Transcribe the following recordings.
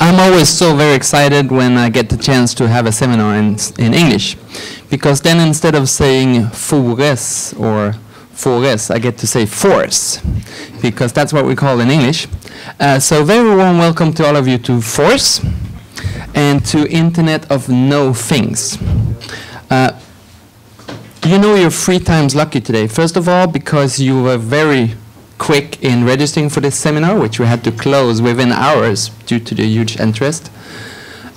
I'm always so very excited when I get the chance to have a seminar in, in English, because then instead of saying fores or fores, I get to say force, because that's what we call in English. Uh, so very warm welcome to all of you to Force and to Internet of No Things. Uh, you know you're three time's lucky today. First of all, because you were very quick in registering for this seminar, which we had to close within hours due to the huge interest.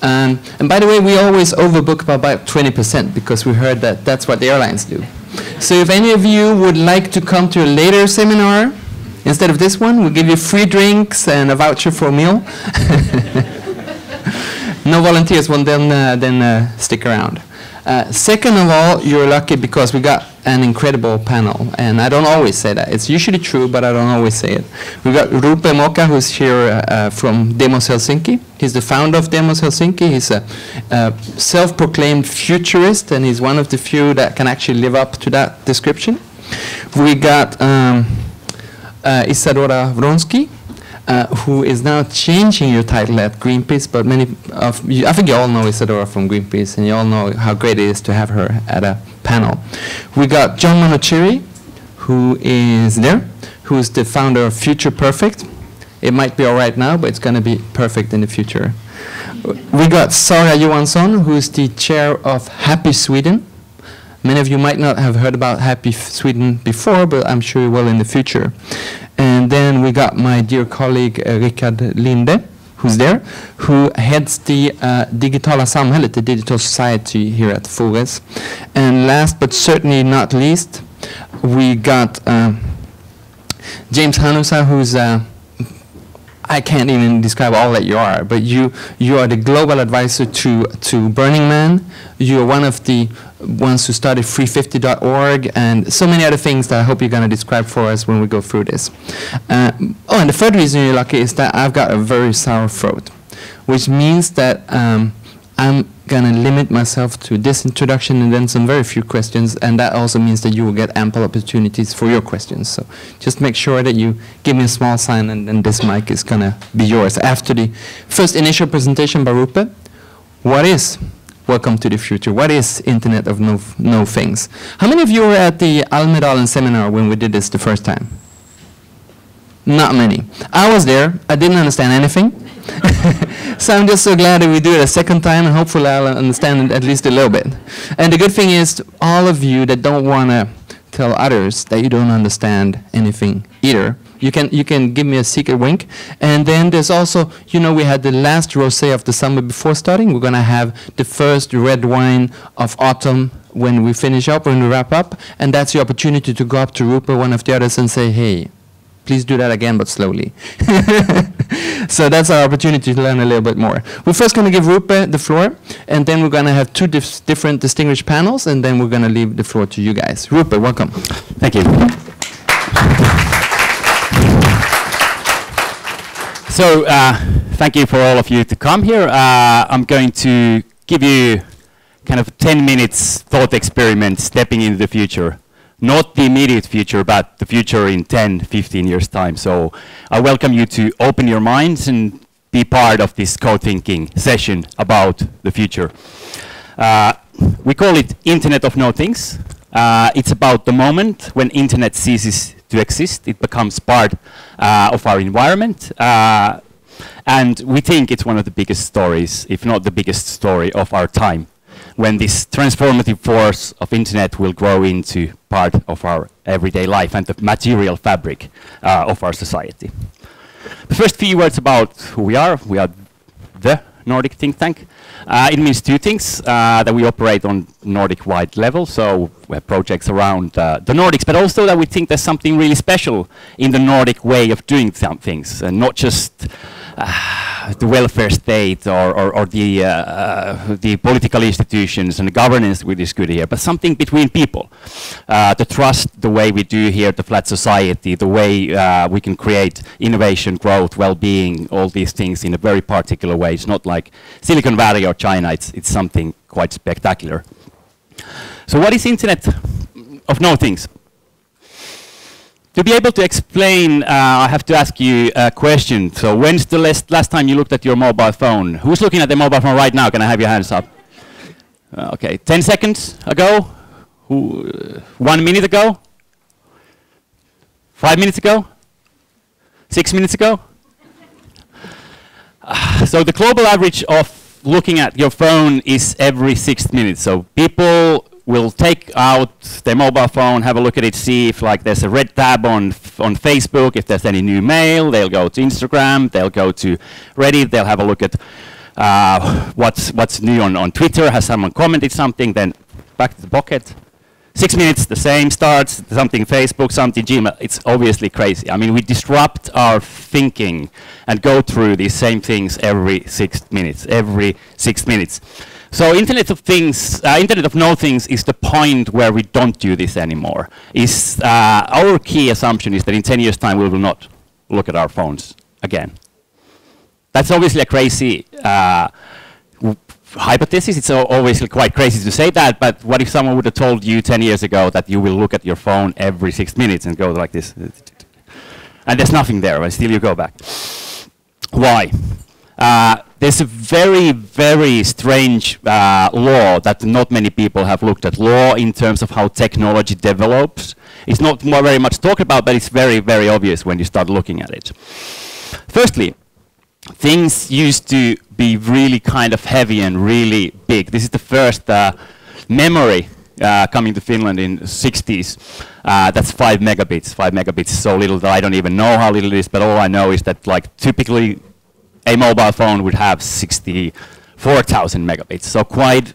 Um, and by the way, we always overbook by about 20% because we heard that that's what the airlines do. So if any of you would like to come to a later seminar, instead of this one, we'll give you free drinks and a voucher for a meal. no volunteers, well then, uh, then uh, stick around. Uh, second of all, you're lucky because we got an incredible panel, and I don't always say that. It's usually true, but I don't always say it. We've got Roope Mokka, who's here uh, from Demos Helsinki. He's the founder of Demos Helsinki. He's a, a self-proclaimed futurist, and he's one of the few that can actually live up to that description. We got um, uh, Isadora Wronski, uh, who is now changing your title at Greenpeace, but many of you, I think you all know Isadora from Greenpeace, and you all know how great it is to have her at a panel. We got John Manoochehri, who is there, who is the founder of Future Perfect. It might be all right now, but it's going to be perfect in the future. We got Sara Johansson, who is the chair of Happy Sweden. Many of you might not have heard about Happy Sweden before, but I'm sure you will in the future. And then we got my dear colleague uh, Richard Linde, who's there, who heads the uh, Digitala Samhället, the digital society here at Fores. And last but certainly not least, we got uh, James Hanusa, who's uh, I can't even describe all that you are, but you you are the global advisor to to Burning Man. You are one of the ones who started free50.org and so many other things that I hope you're going to describe for us when we go through this. Uh, oh, and the third reason you're lucky is that I've got a very sour throat, which means that um, I'm going to limit myself to this introduction and then some very few questions, and that also means that you will get ample opportunities for your questions. So just make sure that you give me a small sign, and then this mic is going to be yours. After the first initial presentation by Roope, what is Welcome to the Future? What is Internet of No, no Things? How many of you were at the Almedalen seminar when we did this the first time? Not many. I was there. I didn't understand anything. so I'm just so glad that we do it a second time, and hopefully I'll understand it at least a little bit. And the good thing is, all of you that don't want to tell others that you don't understand anything either, you can you can give me a secret wink. And then there's also, you know, we had the last rosé of the summer before starting. We're gonna have the first red wine of autumn when we finish up, when we wrap up, and that's the opportunity to go up to Roope, one of the others, and say, hey, please do that again, but slowly. so that's our opportunity to learn a little bit more. We're first going to give Roope the floor, and then we're going to have two dif different distinguished panels, and then we're going to leave the floor to you guys. Roope, welcome. Thank you. So uh, thank you for all of you to come here. Uh, I'm going to give you kind of 10 minutes thought experiment stepping into the future. Not the immediate future, but the future in 10, 15 years time. So I welcome you to open your minds and be part of this co-thinking session about the future. Uh, we call it Internet of No Things. Uh, it's about the moment when internet ceases to exist. It becomes part uh, of our environment. Uh, and we think it's one of the biggest stories, if not the biggest story of our time, when this transformative force of internet will grow into part of our everyday life and the material fabric uh, of our society. The first few words about who we are. We are the Nordic think tank. Uh, it means two things, uh, that we operate on Nordic-wide level, so we have projects around uh, the Nordics, but also that we think there's something really special in the Nordic way of doing some things, and not just the welfare state or, or, or the, uh, uh, the political institutions and the governance which is good here, but something between people. Uh, the trust, the way we do here, the flat society, the way uh, we can create innovation, growth, well-being, all these things in a very particular way. It's not like Silicon Valley or China, it's, it's something quite spectacular. So what is Internet of No Things? To be able to explain, uh, I have to ask you a question. So when's the last, last time you looked at your mobile phone? Who's looking at the mobile phone right now? Can I have your hands up? Uh, okay, 10 seconds ago? Who, uh, one minute ago? Five minutes ago? Six minutes ago? Uh, so the global average of looking at your phone is every six minutes. So people will take out their mobile phone, have a look at it, see if like there's a red tab on on Facebook, if there's any new mail. They'll go to Instagram, they'll go to Reddit, they'll have a look at uh, what's what's new on, on Twitter. Has someone commented something? Then back to the pocket. Six minutes, the same starts, something Facebook, something Gmail. It's obviously crazy. I mean, we disrupt our thinking and go through these same things every six minutes, every six minutes. So Internet of Things, uh, Internet of No Things is the point where we don't do this anymore. Is uh, our key assumption is that in 10 years' time we will not look at our phones again. That's obviously a crazy uh, hypothesis. It's obviously quite crazy to say that, but what if someone would have told you 10 years ago that you will look at your phone every six minutes and go like this? And there's nothing there, but still you go back. Why? Uh, there's a very, very strange uh, law that not many people have looked at. Law in terms of how technology develops. It's not very much talked about, but it's very, very obvious when you start looking at it. Firstly, things used to be really kind of heavy and really big. This is the first uh, memory uh, coming to Finland in the 60s. Uh, that's five megabits. Five megabits is so little that I don't even know how little it is, but all I know is that like typically a mobile phone would have 64,000 megabits, so quite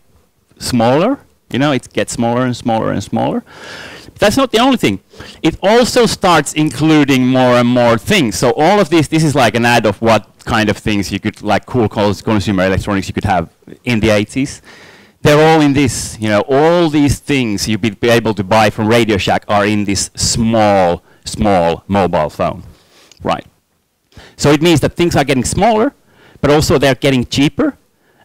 smaller. You know, it gets smaller and smaller and smaller. But that's not the only thing. It also starts including more and more things. So all of this, this is like an ad of what kind of things you could, like cool consumer electronics you could have in the 80s. They're all in this, you know, all these things you'd be able to buy from Radio Shack are in this small, small mobile phone. Right. So it means that things are getting smaller, but also they're getting cheaper,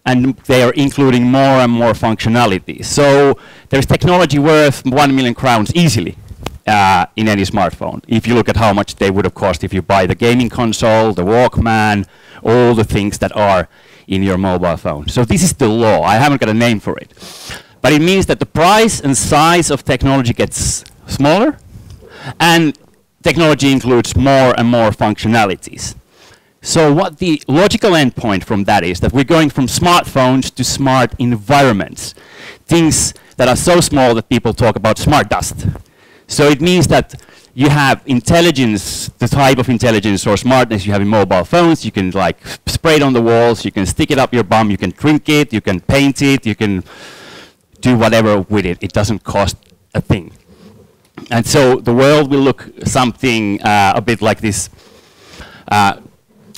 and they are including more and more functionality. So there's technology worth 1 million crowns easily uh, in any smartphone. If you look at how much they would have cost if you buy the gaming console, the Walkman, all the things that are in your mobile phone. So this is the law. I haven't got a name for it. But it means that the price and size of technology gets smaller, and technology includes more and more functionalities. So what the logical endpoint from that is that we're going from smartphones to smart environments, things that are so small that people talk about smart dust. So it means that you have intelligence, the type of intelligence or smartness you have in mobile phones. You can like spray it on the walls, you can stick it up your bum, you can drink it, you can paint it, you can do whatever with it. It doesn't cost a thing. And so the world will look something uh, a bit like this. Uh,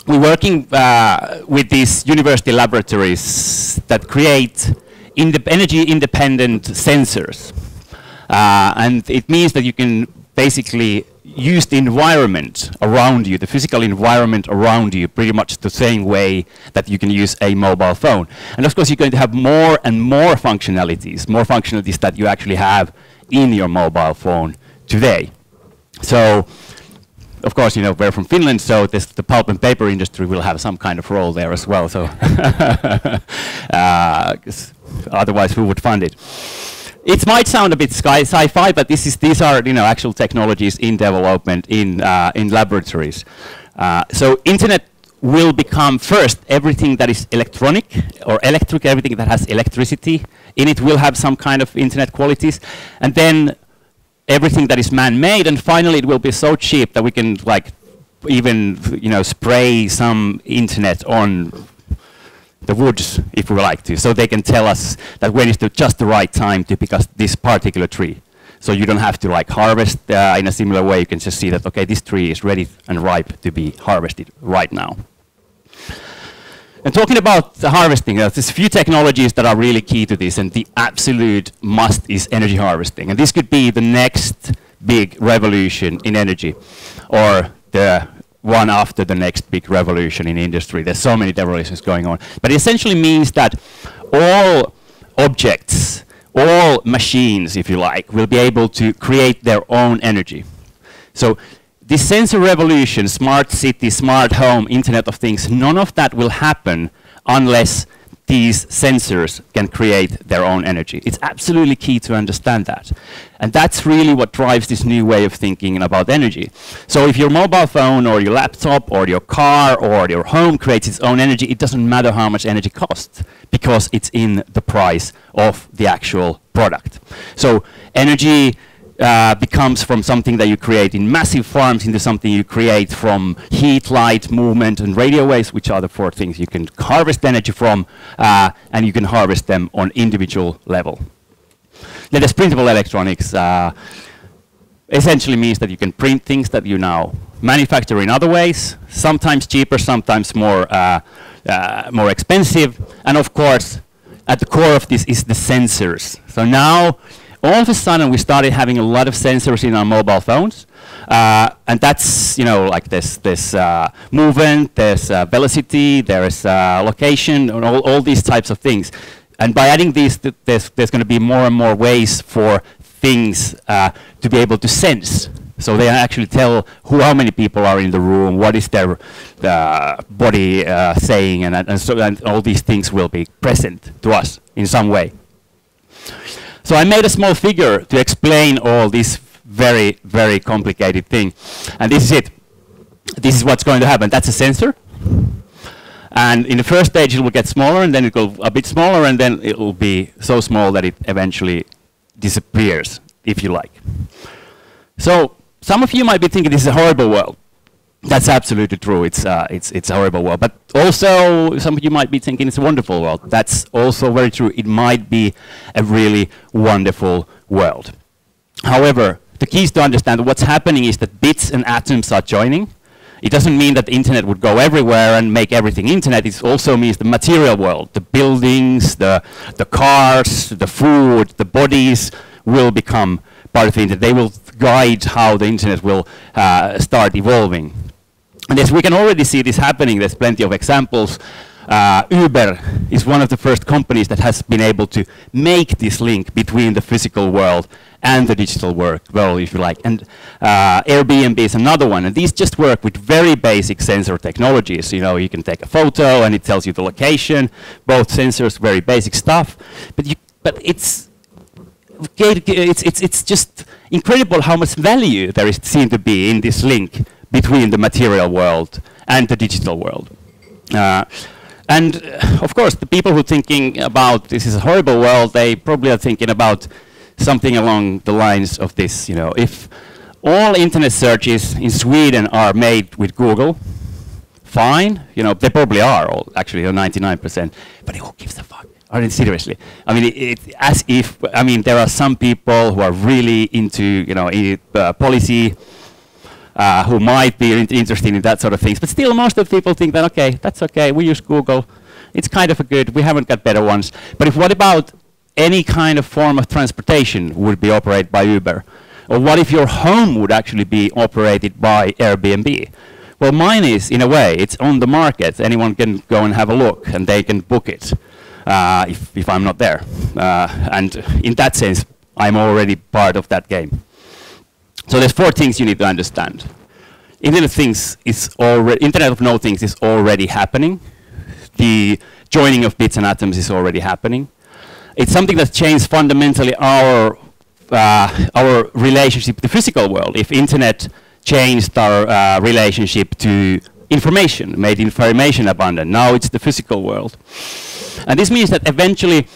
we're working uh, with these university laboratories that create energy independent sensors. Uh, and it means that you can basically use the environment around you, the physical environment around you, pretty much the same way that you can use a mobile phone. And of course, you're going to have more and more functionalities, more functionalities that you actually have in your mobile phone today. So, of course, you know, we're from Finland, so this, the pulp and paper industry will have some kind of role there as well. So, uh, otherwise, who would fund it? It might sound a bit sci-fi, but this is, these are you know, actual technologies in development in, uh, in laboratories. Uh, so internet will become first everything that is electronic or electric, everything that has electricity in it will have some kind of internet qualities. And then everything that is man-made, and finally it will be so cheap that we can like even you know spray some internet on the woods if we like to, so they can tell us that when is the, just the right time to pick us this particular tree. So you don't have to like harvest uh, in a similar way. You can just see that okay, this tree is ready and ripe to be harvested right now. And talking about the harvesting, uh, there's a few technologies that are really key to this, and the absolute must is energy harvesting. And this could be the next big revolution in energy, or the one after the next big revolution in industry. There's so many revolutions going on. But it essentially means that all objects, all machines, if you like, will be able to create their own energy. So this sensor revolution, smart city, smart home, Internet of Things, none of that will happen unless these sensors can create their own energy. It's absolutely key to understand that. And that's really what drives this new way of thinking about energy. So if your mobile phone or your laptop or your car or your home creates its own energy, it doesn't matter how much energy costs because it's in the price of the actual product. So energy uh, becomes from something that you create in massive farms into something you create from heat, light, movement, and radio waves, which are the four things you can harvest energy from, uh, and you can harvest them on individual level. Then there's printable electronics. Uh, essentially means that you can print things that you now manufacture in other ways, sometimes cheaper, sometimes more, uh, uh, more expensive, and of course, at the core of this is the sensors. So now all of a sudden we started having a lot of sensors in our mobile phones. Uh, and that's, you know, like this, this uh, movement, there's uh, velocity, there's uh, location, and all, all these types of things. And by adding these, th there's, there's going to be more and more ways for things uh, to be able to sense. So they actually tell who, how many people are in the room, what is their uh, body saying, and, and, so and all these things will be present to us in some way. So I made a small figure to explain all this very, very complicated thing. And this is it. This is what's going to happen. That's a sensor. And in the first stage, it will get smaller, and then it will a bit smaller, and then it will be so small that it eventually disappears, if you like. So some of you might be thinking this is a horrible world. That's absolutely true. It's, uh, it's, it's a horrible world. But also, some of you might be thinking it's a wonderful world. That's also very true. It might be a really wonderful world. However, the key is to understand what's happening is that bits and atoms are joining. It doesn't mean that the internet would go everywhere and make everything internet. It also means the material world, the buildings, the, the cars, the food, the bodies will become part of the internet. They will guide how the internet will uh, start evolving. And yes, we can already see this happening. There's plenty of examples. Uh, Uber is one of the first companies that has been able to make this link between the physical world and the digital world, well, if you like. And uh, Airbnb is another one. And these just work with very basic sensor technologies. You know, you can take a photo and it tells you the location. Both sensors, very basic stuff. But, you, but it's, it's, it's, it's just incredible how much value there is seen to be in this link between the material world and the digital world. Uh, and uh, of course, the people who are thinking about this is a horrible world, they probably are thinking about something along the lines of this. You know, if all internet searches in Sweden are made with Google, fine. You know, they probably are, all, actually, 99%. But who gives a fuck? I mean, seriously. I mean, it, it, as if, I mean, there are some people who are really into, you know, uh, policy uh, who might be in interested in that sort of things. But still, most of the people think that, okay, that's okay, we use Google. It's kind of a good, we haven't got better ones. But if what about any kind of form of transportation would be operated by Uber? Or what if your home would actually be operated by Airbnb? Well, mine is, in a way, it's on the market. Anyone can go and have a look, and they can book it uh, if, if I'm not there. Uh, and in that sense, I'm already part of that game. So there's four things you need to understand. Internet of Things is already, Internet of No Things is already happening. The joining of bits and atoms is already happening. It's something that's changed fundamentally our, uh, our relationship to the physical world. If Internet changed our uh, relationship to information, made information abundant, now it's the physical world. And this means that eventually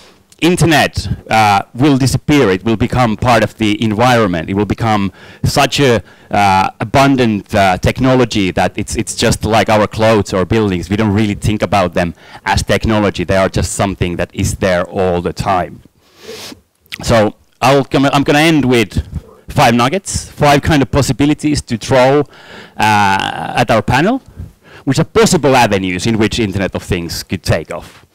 internet uh, will disappear. It will become part of the environment. It will become such a uh, abundant uh, technology that it's it's just like our clothes or buildings. We don't really think about them as technology. They are just something that is there all the time. So I'll I'm going to end with five nuggets, five kind of possibilities to throw uh, at our panel, which are possible avenues in which Internet of Things could take off.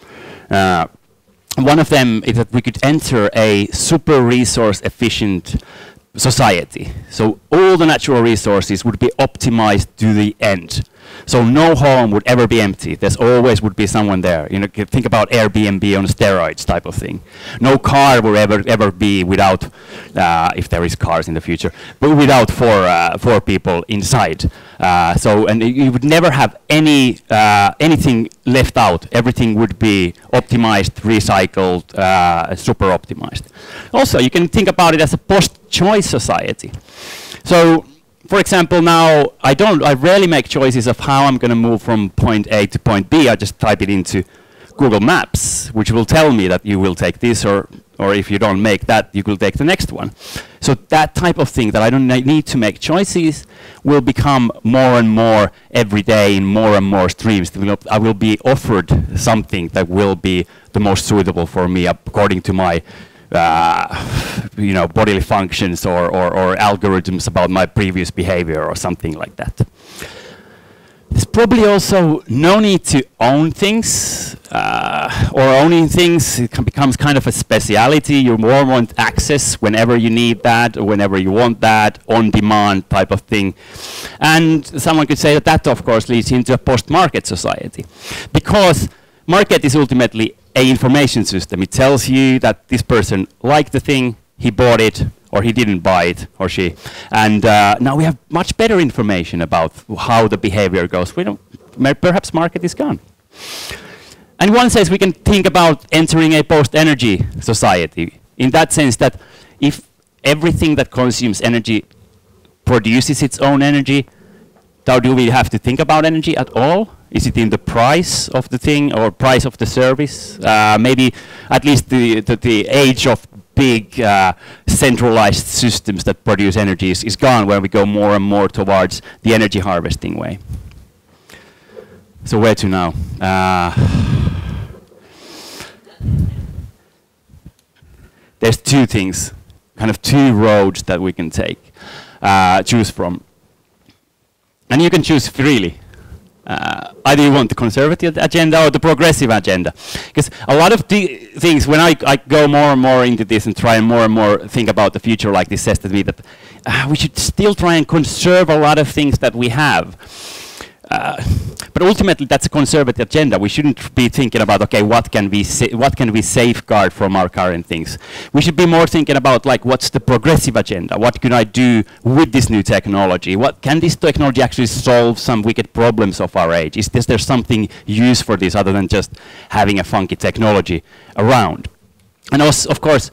One of them is that we could enter a super resource efficient society. So all the natural resources would be optimized to the end. So no home would ever be empty. There's always would be someone there. You know, think about Airbnb on steroids type of thing. No car will ever ever be without, uh, if there is cars in the future, but without four uh, four people inside. Uh, so and you would never have any uh, anything left out. Everything would be optimized, recycled, uh, super optimized. Also, you can think about it as a post-choice society. So for example, now I don't, I rarely make choices of how I'm going to move from point A to point B. I just type it into Google Maps, which will tell me that you will take this, or or if you don't make that, you will take the next one. So that type of thing that I don't need to make choices will become more and more every day in more and more streams. I will be offered something that will be the most suitable for me according to my uh, you know, bodily functions or, or, or, algorithms about my previous behavior or something like that. There's probably also no need to own things, uh, or owning things it becomes kind of a speciality. You more want access whenever you need that, or whenever you want that, on demand type of thing. And someone could say that that, of course, leads into a post-market society. Because market is ultimately a information system. It tells you that this person liked the thing, he bought it, or he didn't buy it, or she. And uh, now we have much better information about how the behavior goes. We don't, perhaps market is gone. And one says we can think about entering a post-energy society in that sense that if everything that consumes energy produces its own energy, how do we have to think about energy at all? Is it in the price of the thing or price of the service? Uh, maybe at least the, the, the age of big uh, centralized systems that produce energy is, is gone where we go more and more towards the energy harvesting way. So where to now? Uh, there's two things, kind of two roads that we can take, uh, choose from. And you can choose freely uh, either you want the conservative agenda or the progressive agenda. Because a lot of things, when I, I, go more and more into this and try and more and more think about the future like this says to me that uh, we should still try and conserve a lot of things that we have. Uh, but ultimately, that's a conservative agenda. We shouldn't be thinking about, okay, what can we what can we safeguard from our current things. We should be more thinking about, like, what's the progressive agenda? What can I do with this new technology? What can this technology actually solve some wicked problems of our age? Is, is there something used for this other than just having a funky technology around? And also, of course,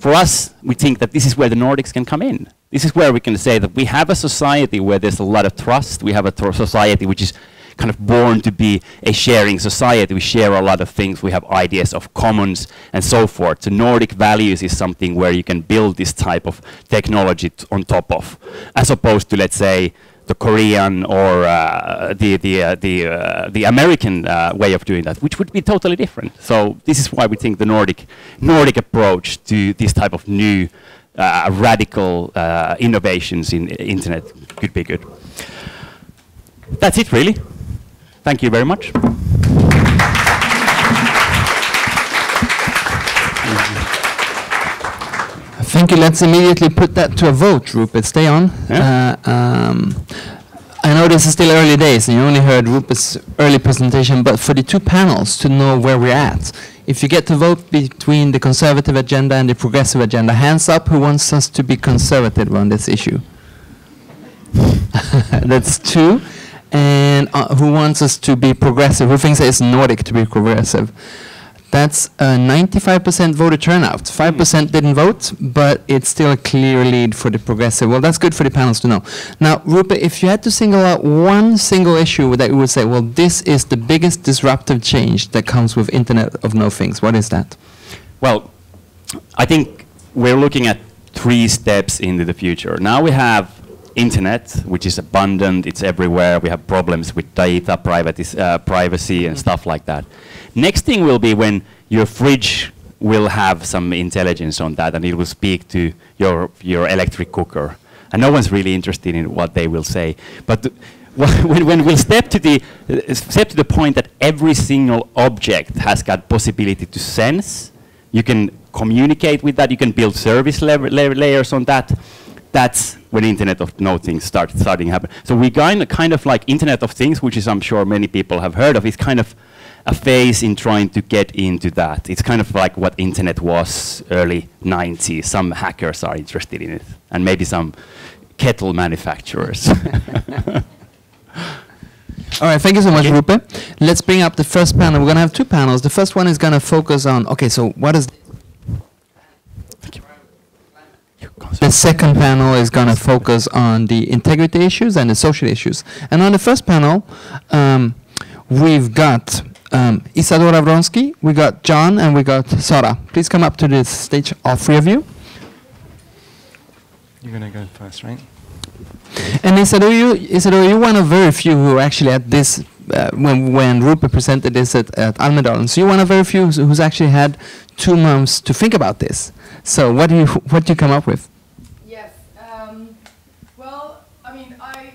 for us, we think that this is where the Nordics can come in. This is where we can say that we have a society where there's a lot of trust. We have a society which is kind of born to be a sharing society. We share a lot of things. We have ideas of commons and so forth. So Nordic values is something where you can build this type of technology on top of, as opposed to, let's say, the Korean or uh, the the uh, the uh, the American uh, way of doing that, which would be totally different. So this is why we think the Nordic Nordic approach to this type of new uh, radical uh, innovations in internet could be good. That's it, really. Thank you very much. Thank you. Let's immediately put that to a vote, Roope. Stay on. Yeah. Uh, um, I know this is still early days, and you only heard Roope's early presentation, but for the two panels to know where we're at, if you get to vote between the conservative agenda and the progressive agenda, hands up who wants us to be conservative on this issue. That's two. And uh, who wants us to be progressive? Who thinks it's Nordic to be progressive? That's a 95% voter turnout. 5% hmm. didn't vote, but it's still a clear lead for the progressive. Well, that's good for the panels to know. Now, Roope, if you had to single out one single issue that you would say, well, this is the biggest disruptive change that comes with Internet of No Things, what is that? Well, I think we're looking at three steps into the future. Now we have internet, which is abundant, it's everywhere. We have problems with data, uh, privacy, and stuff like that. Next thing will be when your fridge will have some intelligence on that, and it will speak to your your electric cooker. And no one's really interested in what they will say. But when, when we'll step to the uh, step to the point that every single object has got possibility to sense, you can communicate with that. You can build service layers on that that's when Internet of No Things start starting to happen. So we kind of, kind of like Internet of Things, which is I'm sure many people have heard of, is kind of a phase in trying to get into that. It's kind of like what internet was early 90s. Some hackers are interested in it, and maybe some kettle manufacturers. All right, thank you so much, Roope. Let's bring up the first panel. We're going to have two panels. The first one is going to focus on, okay, so what is... The second panel is going to focus on the integrity issues and the social issues. And on the first panel, um, we've got um, Isadora Wronski, we got John, and we got Sara. Please come up to the stage, all three of you. You're going to go first, right? And Isadora, you, Isadora, you're one of very few who actually had this, uh, when, when Roope presented this at, at Almedalen. So you're one of very few who's, who's actually had two months to think about this. So what do you, what do you come up with? Yes. Um, well, I mean, I,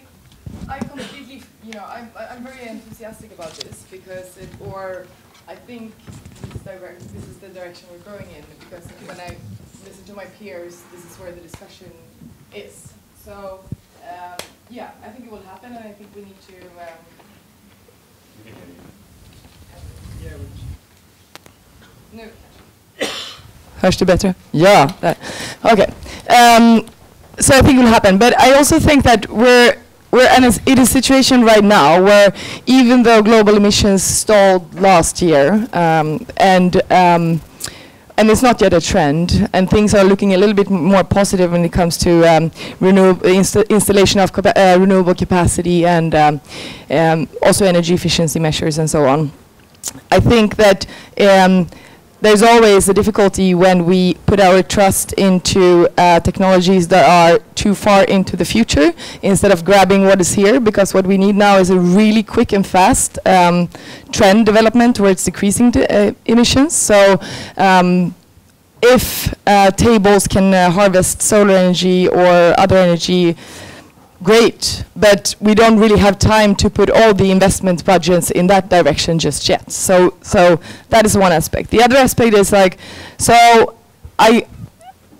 I completely, you know, I'm, I'm very enthusiastic about this because it, or I think this is, direct, this is the direction we're going in because when I listen to my peers, this is where the discussion is. So, um, yeah, I think it will happen and I think we need to. Um, no. Hörs det bättre? Ja. Där. Okay. Um, so I think it will happen. But I also think that we're we're in a, in a situation right now where even though global emissions stalled last year um, and um, and it's not yet a trend, and things are looking a little bit more positive when it comes to um, renewable inst installation of uh, renewable capacity and um, um, also energy efficiency measures and so on. I think that um, there's always a difficulty when we put our trust into uh, technologies that are too far into the future instead of grabbing what is here because what we need now is a really quick and fast um, trend development towards decreasing uh, emissions. So um, if uh, tables can uh, harvest solar energy or other energy great, but we don't really have time to put all the investment budgets in that direction just yet. So, so that is one aspect. The other aspect is like, so I,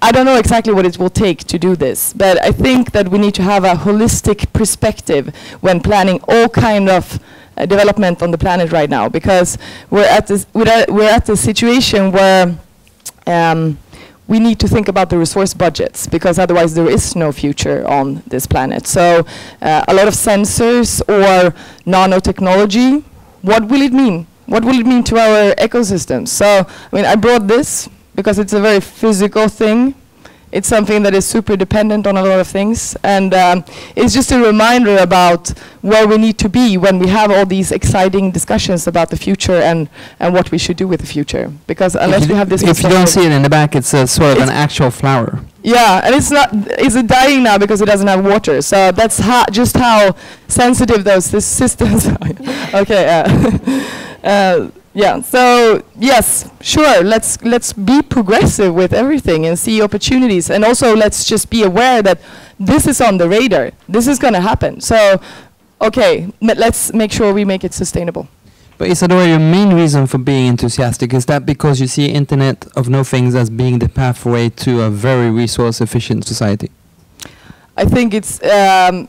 I don't know exactly what it will take to do this, but I think that we need to have a holistic perspective when planning all kind of uh, development on the planet right now, because we're at this, we're at, we're at a situation where um, we need to think about the resource budgets because otherwise there is no future on this planet. So uh, a lot of sensors or nanotechnology, what will it mean? What will it mean to our ecosystems? So, I mean, I brought this because it's a very physical thing it's something that is super dependent on a lot of things. And um, it's just a reminder about where we need to be when we have all these exciting discussions about the future and, and what we should do with the future. Because unless we have this... If you don't see it in the back, it's a sort of an actual flower. Yeah, and it's not, it's dying now because it doesn't have water. So that's just how sensitive those systems are. okay, uh, uh, yeah. So yes, sure. Let's let's be progressive with everything and see opportunities, and also let's just be aware that this is on the radar. This is going to happen. So, okay, let's make sure we make it sustainable. But Isadora, your main reason for being enthusiastic is that because you see Internet of No Things as being the pathway to a very resource-efficient society. I think it's um,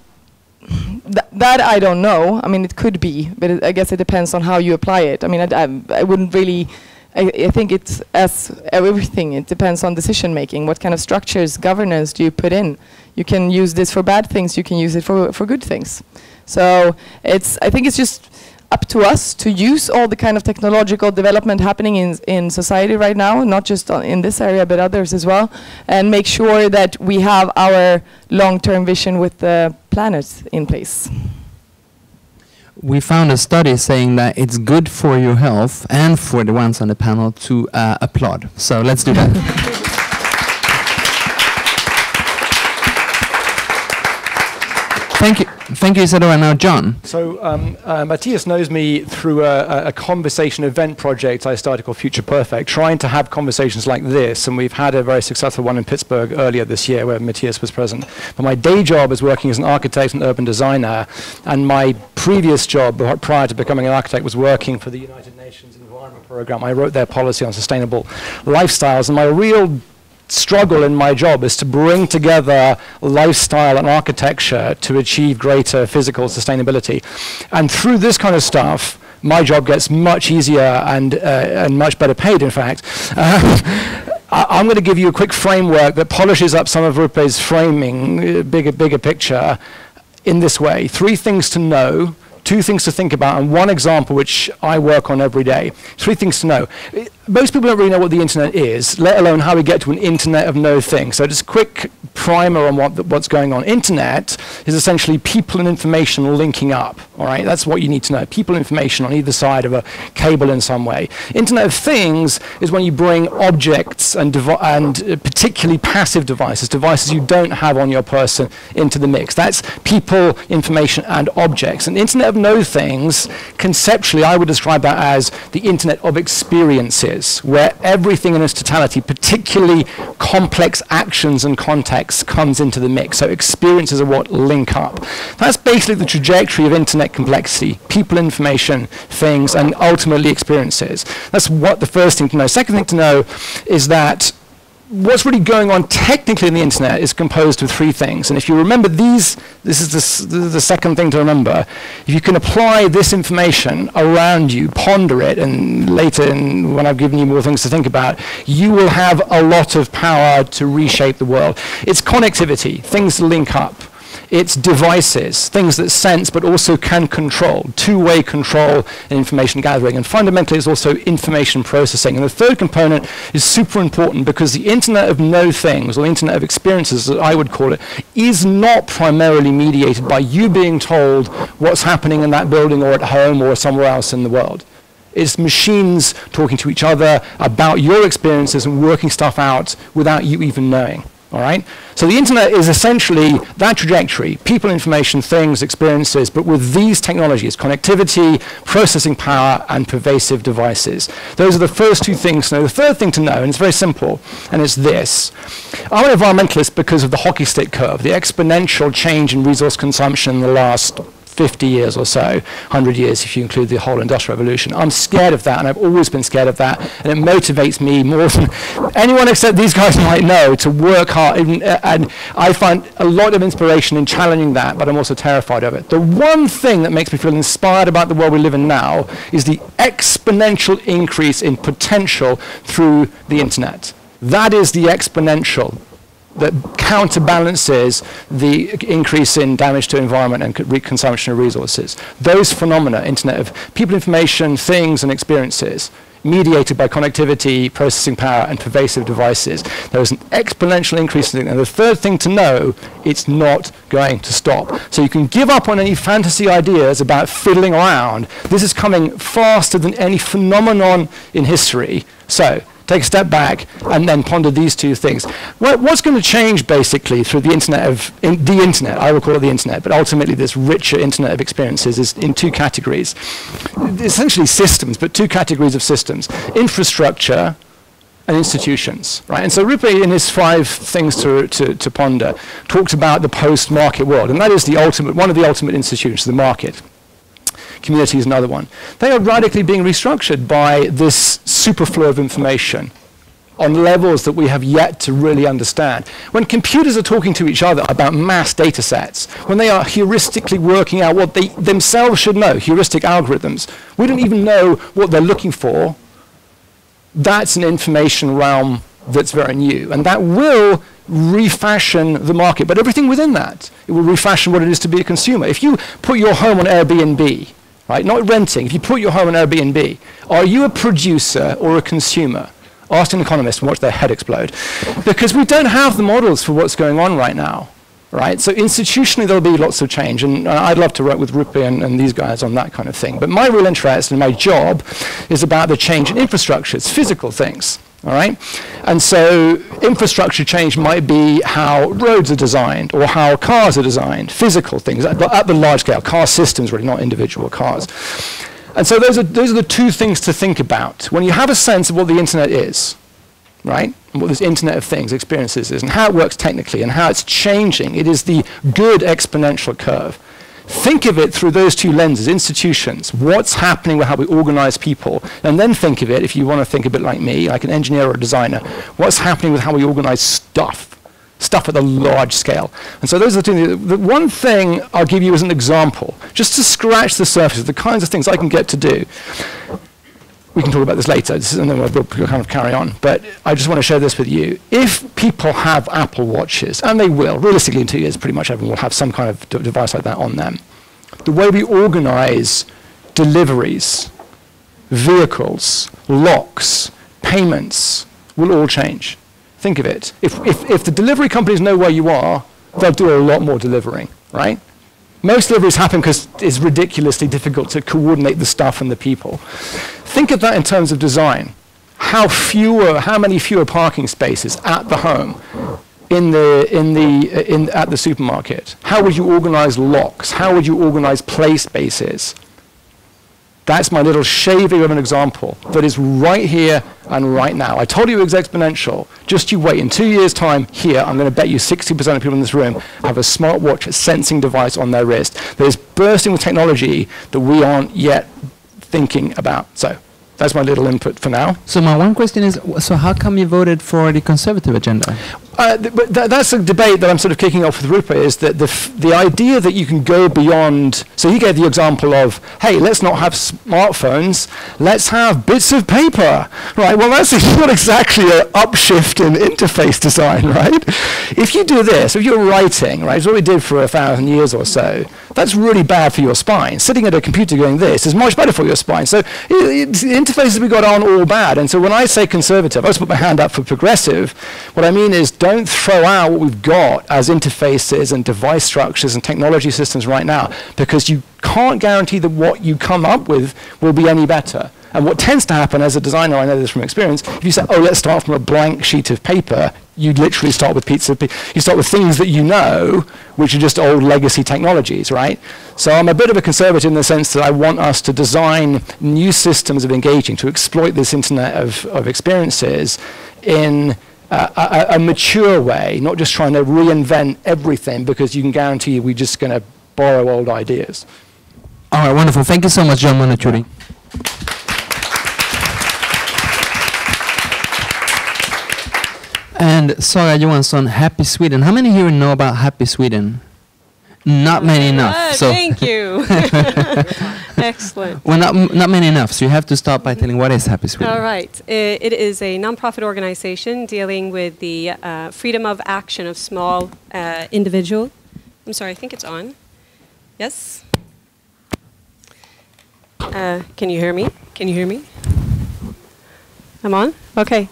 Th that I don't know. I mean, it could be, but it, I guess it depends on how you apply it. I mean, I, I, I wouldn't really. I, I, think it's as everything. It depends on decision making. What kind of structures, governance do you put in? You can use this for bad things. You can use it for for good things. So it's. I think it's just up to us to use all the kind of technological development happening in, in society right now, not just in this area, but others as well, and make sure that we have our long-term vision with the planet in place. We found a study saying that it's good for your health and for the ones on the panel to uh, applaud. So let's do that. Thank you. Thank you, Isadora. Now, John. So, um, uh, Matthias knows me through a, a, conversation event project I started called Future Perfect, trying to have conversations like this. And we've had a very successful one in Pittsburgh earlier this year where Matthias was present. But my day job is working as an architect and urban designer. And my previous job prior to becoming an architect was working for the United Nations Environment Program. I wrote their policy on sustainable lifestyles. And my real struggle in my job is to bring together lifestyle and architecture to achieve greater physical sustainability. And through this kind of stuff, my job gets much easier and, uh, and much better paid, in fact. Uh, I, am going to give you a quick framework that polishes up some of Roope's framing, uh, bigger, bigger picture, in this way. Three things to know, two things to think about, and one example which I work on every day. Three things to know most people don't really know what the internet is, let alone how we get to an internet of no things. So just a quick primer on what the, what's going on. Internet is essentially people and information linking up. All right, that's what you need to know. People and information on either side of a cable in some way. Internet of Things is when you bring objects and, and uh, particularly passive devices, devices you don't have on your person, into the mix. That's people, information, and objects. And Internet of No Things, conceptually, I would describe that as the Internet of experiences where everything in its totality, particularly complex actions and contexts, comes into the mix. So experiences are what link up. That's basically the trajectory of internet complexity, people, information, things, and ultimately experiences. That's what the first thing to know. Second thing to know is that what's really going on technically in the internet is composed of three things. And if you remember these, this is the, the, second thing to remember. If you can apply this information around you, ponder it, and later in, when I've given you more things to think about, you will have a lot of power to reshape the world. It's connectivity, things link up. It's devices, things that sense but also can control, two-way control and information gathering. And fundamentally, it's also information processing. And the third component is super important because the Internet of No Things, or the Internet of Experiences, as I would call it, is not primarily mediated by you being told what's happening in that building or at home or somewhere else in the world. It's machines talking to each other about your experiences and working stuff out without you even knowing. All right? So the internet is essentially that trajectory, people, information, things, experiences, but with these technologies, connectivity, processing power, and pervasive devices. Those are the first two things to know. The third thing to know, and it's very simple, and it's this. I'm an environmentalist because of the hockey stick curve, the exponential change in resource consumption in the last 50 years or so, 100 years if you include the whole industrial revolution. I'm scared of that, and I've always been scared of that, and it motivates me more than anyone except these guys might know to work hard. And, uh, and I find a lot of inspiration in challenging that, but I'm also terrified of it. The one thing that makes me feel inspired about the world we live in now is the exponential increase in potential through the internet. That is the exponential that counterbalances the increase in damage to environment and consumption of resources. Those phenomena, internet of people, information, things, and experiences, mediated by connectivity, processing power, and pervasive devices. There is an exponential increase in it. And the third thing to know, it's not going to stop. So you can give up on any fantasy ideas about fiddling around. This is coming faster than any phenomenon in history. So take a step back, and then ponder these two things. what's going to change basically through the internet of in the internet? I will call it the internet, but ultimately this richer internet of experiences is in two categories, essentially systems, but two categories of systems: infrastructure and institutions, right? And so Roope, in his five things to, to, to ponder, talks about the post-market world, and that is the ultimate, one of the ultimate institutions, the market community is another one. They are radically being restructured by this superflow of information on levels that we have yet to really understand. When computers are talking to each other about mass data sets, when they are heuristically working out what they themselves should know, heuristic algorithms, we don't even know what they're looking for. That's an information realm that's very new. And that will refashion the market, but everything within that. It will refashion what it is to be a consumer. If you put your home on Airbnb, right? Not renting. If you put your home on Airbnb, are you a producer or a consumer? Ask an economist and watch their head explode. Because we don't have the models for what's going on right now. Right? So institutionally, there'll be lots of change, and I'd love to work with Roope and, and, these guys on that kind of thing. But my real interest and my job is about the change in infrastructure. It's physical things. All right? And so infrastructure change might be how roads are designed or how cars are designed, physical things at at the large scale, car systems really, not individual cars. And so those are, those are the two things to think about. When you have a sense of what the internet is, right, and what this internet of things, experiences is, and how it works technically, and how it's changing, it is the good exponential curve. Think of it through those two lenses, institutions, what's happening with how we organize people, and then think of it, if you want to think a bit like me, like an engineer or a designer, what's happening with how we organize stuff, stuff at a large scale. And so those are the two. The one thing I'll give you as an example, just to scratch the surface of the kinds of things I can get to do. We can talk about this later, this is, and then we'll, we'll kind of carry on. But I just want to share this with you. If people have Apple Watches, and they will, realistically in two years, pretty much everyone will have some kind of device like that on them. The way we organize deliveries, vehicles, locks, payments will all change. Think of it. If, if, if the delivery companies know where you are, they'll do a lot more delivering, right? Most deliveries happen because it's ridiculously difficult to coordinate the stuff and the people. Think of that in terms of design. How fewer, how many fewer parking spaces at the home, in the, in the, in, at the supermarket? How would you organize locks? How would you organize play spaces? That's my little shaving of an example that is right here and right now. I told you it was exponential. Just you wait. In two years' time, here, I'm going to bet you 60% of people in this room have a smartwatch sensing device on their wrist that is bursting with technology that we aren't yet thinking about. So that's my little input for now. So my one question is, so how come you voted for the conservative agenda? Uh, th but th that's a debate that I'm sort of kicking off with Roope, is that the, the idea that you can go beyond, so he gave the example of, hey, let's not have smartphones, let's have bits of paper, right? Well, that's not exactly an upshift in interface design, right? If you do this, if you're writing, right, it's what we did for a thousand years or so, that's really bad for your spine. Sitting at a computer doing this is much better for your spine. So it, the interfaces we got aren't all bad. And so when I say conservative, I just put my hand up for progressive. What I mean is don't throw out what we've got as interfaces and device structures and technology systems right now because you can't guarantee that what you come up with will be any better. And what tends to happen as a designer, I know this from experience, if you say, oh, let's start from a blank sheet of paper, you literally start with pizza. You start with things that you know, which are just old legacy technologies, right? So I'm a bit of a conservative in the sense that I want us to design new systems of engaging to exploit this internet of, of experiences in a, a, mature way, not just trying to reinvent everything because you can guarantee we're just going to borrow old ideas. All right, wonderful. Thank you so much, John Manoochehri. And Sara Johansson, Happy Sweden. How many here know about Happy Sweden? Not many enough. Uh, so thank you. Excellent. Well, not, not many enough. So you have to start by telling what is Happy Sweden. All right. It, it is a nonprofit organization dealing with the uh, freedom of action of small uh, individual. I'm sorry, I think it's on. Yes? Uh, can you hear me? Can you hear me? I'm on? Okay.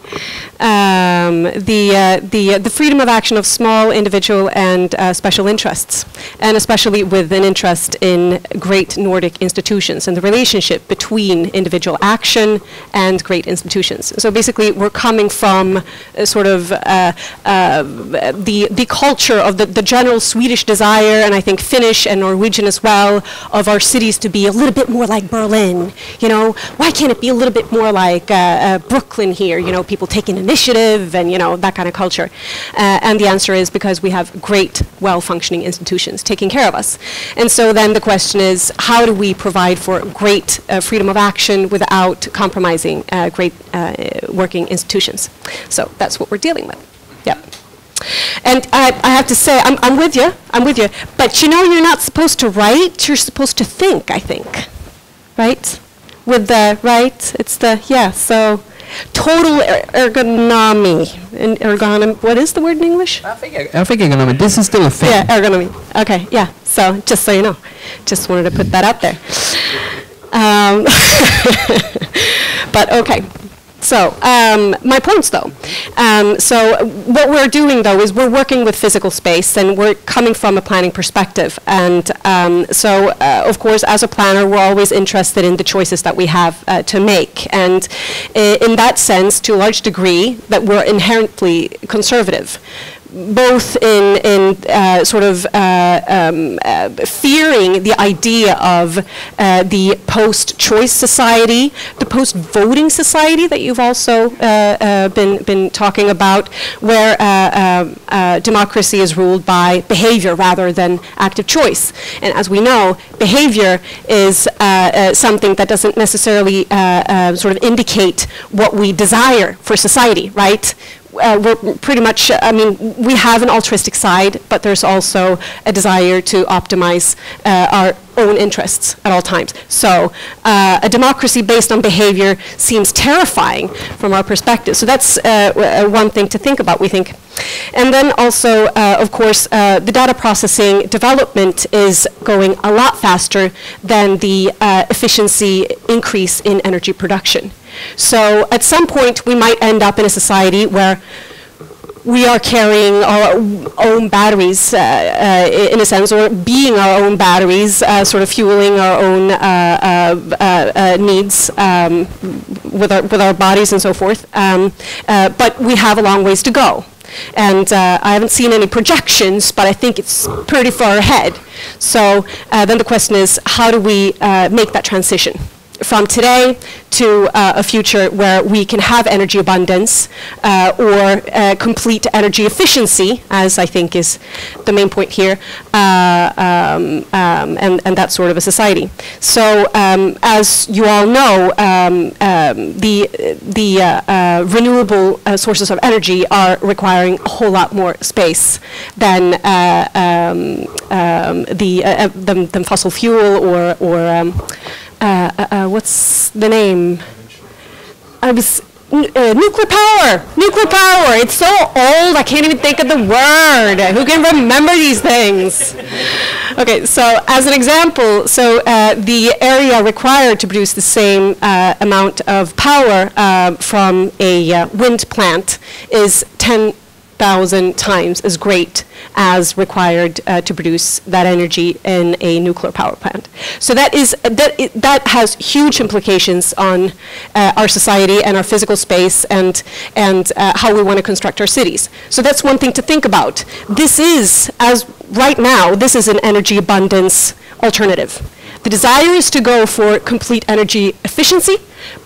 Um, the, uh, the, uh, the freedom of action of small individual and uh, special interests, and especially with an interest in great Nordic institutions and the relationship between individual action and great institutions. So basically, we're coming from uh, sort of uh, uh, the, the culture of the, the general Swedish desire, and I think Finnish and Norwegian as well, of our cities to be a little bit more like Berlin. You know, why can't it be a little bit more like Brooklyn here? You know, people taking initiative and, you know, that kind of culture. Uh, and the answer is because we have great, well-functioning institutions taking care of us. And so then the question is, how do we provide for great uh, freedom of action without compromising uh, great uh, working institutions? So that's what we're dealing with. Yeah. And I, I, have to say, I'm, I'm with you, I'm with you. But you know, you're not supposed to write, you're supposed to think, I think. Right? With the, right? It's the, yeah, so total er ergonomy. And ergonomy, what is the word in English? I think, I think ergonomy. This is still a thing. Yeah, ergonomy. Okay, yeah. So just so you know, just wanted to put that out there. Um, but okay. So um, my points, though. Um, so what we're doing, though, is we're working with physical space, and we're coming from a planning perspective. And um, so, uh, of course, as a planner, we're always interested in the choices that we have uh, to make. And in that sense, to a large degree, that we're inherently conservative both in, in uh, sort of uh, um, uh, fearing the idea of uh, the post-choice society, the post-voting society that you've also uh, uh, been, been talking about, where um, democracy is ruled by behavior rather than active choice. And as we know, behavior is something that doesn't necessarily sort of indicate what we desire for society, right? Uh, we're pretty much, I mean, we have an altruistic side, but there's also a desire to optimize uh, our own interests at all times. So uh, a democracy based on behavior seems terrifying from our perspective. So that's uh, one thing to think about, we think. And then also, uh, of course, uh, the data processing development is going a lot faster than the efficiency increase in energy production. So at some point, we might end up in a society where we are carrying our own batteries, uh, uh, in a sense, or being our own batteries, uh, sort of fueling our own uh, uh, uh, needs um, with, our, with our bodies and so forth. Um, but we have a long ways to go. And I haven't seen any projections, but I think it's pretty far ahead. So then the question is, how do we make that transition? From today to uh, a future where we can have energy abundance uh, or uh, complete energy efficiency, as I think is the main point here, uh, um, um, and, and that sort of a society. So um, as you all know, um, um, the, the uh, uh, renewable sources of energy are requiring a whole lot more space than um, the, than, than, fossil fuel or, or what's the name? I was uh, nuclear power. Nuclear power. It's so old. I can't even think of the word. Who can remember these things? Okay, so as an example, so uh, the area required to produce the same uh, amount of power from a wind plant is 10 thousand times as great as required uh, to produce that energy in a nuclear power plant. So that is that it, that has huge implications on uh, our society and our physical space and and uh, how we want to construct our cities. So that's one thing to think about. This is as right now this is an energy abundance alternative. The desire is to go for complete energy efficiency,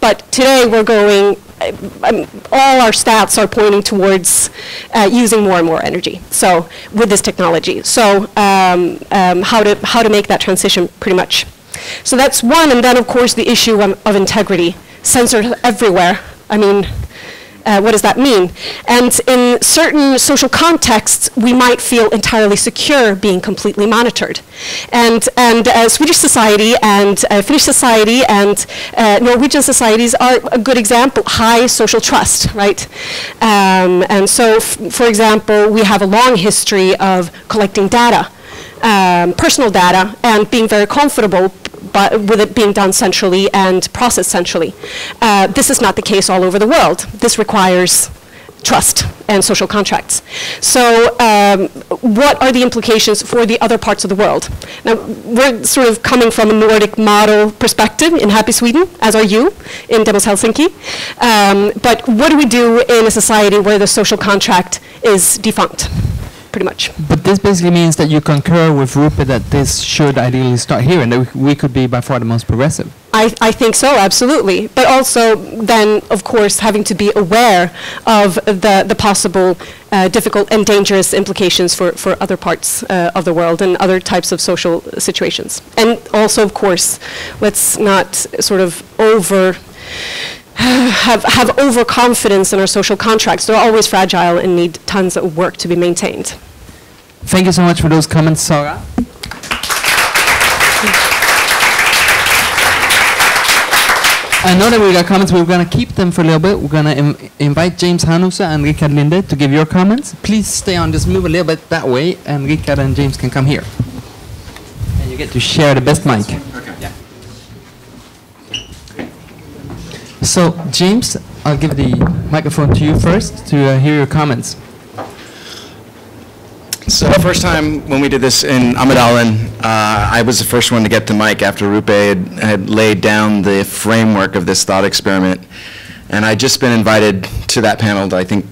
but today we're going um, all our stats are pointing towards uh, using more and more energy. So with this technology, so um, um, how to how to make that transition pretty much. So that's one, and then of course the issue of, integrity. Sensors everywhere. I mean, uh, what does that mean? And in certain social contexts, we might feel entirely secure being completely monitored. And, and uh, Swedish society and uh, Finnish society and uh, Norwegian societies are a good example, high social trust, right? Um, and so, for example, we have a long history of collecting data um, personal data and being very comfortable but with it being done centrally and processed centrally. Uh, this is not the case all over the world. This requires trust and social contracts. So um, what are the implications for the other parts of the world? Now, we're sort of coming from a Nordic model perspective in Happy Sweden, as are you in Demos Helsinki. Um, but what do we do in a society where the social contract is defunct? Pretty much. But this basically means that you concur with Roope that this should ideally start here and that we could be by far the most progressive. I, I think so, absolutely. But also then, of course, having to be aware of the, the possible uh, difficult and dangerous implications for, for other parts uh, of the world and other types of social situations. And also, of course, let's not sort of over have, have overconfidence in our social contracts. They're always fragile and need tons of work to be maintained. Thank you so much for those comments, Sara. I know that we got comments, we're going to keep them for a little bit. We're going to Im invite James Hanusa and Rikard Linde to give your comments. Please stay on, just move a little bit that way, and Rikard and James can come here. And you get to share the best mic. Okay. Yeah. So, James, I'll give the microphone to you first to uh, hear your comments. So the first time when we did this in Almedalen, uh, I was the first one to get the mic after Roope had, had laid down the framework of this thought experiment. And I'd just been invited to that panel, I think,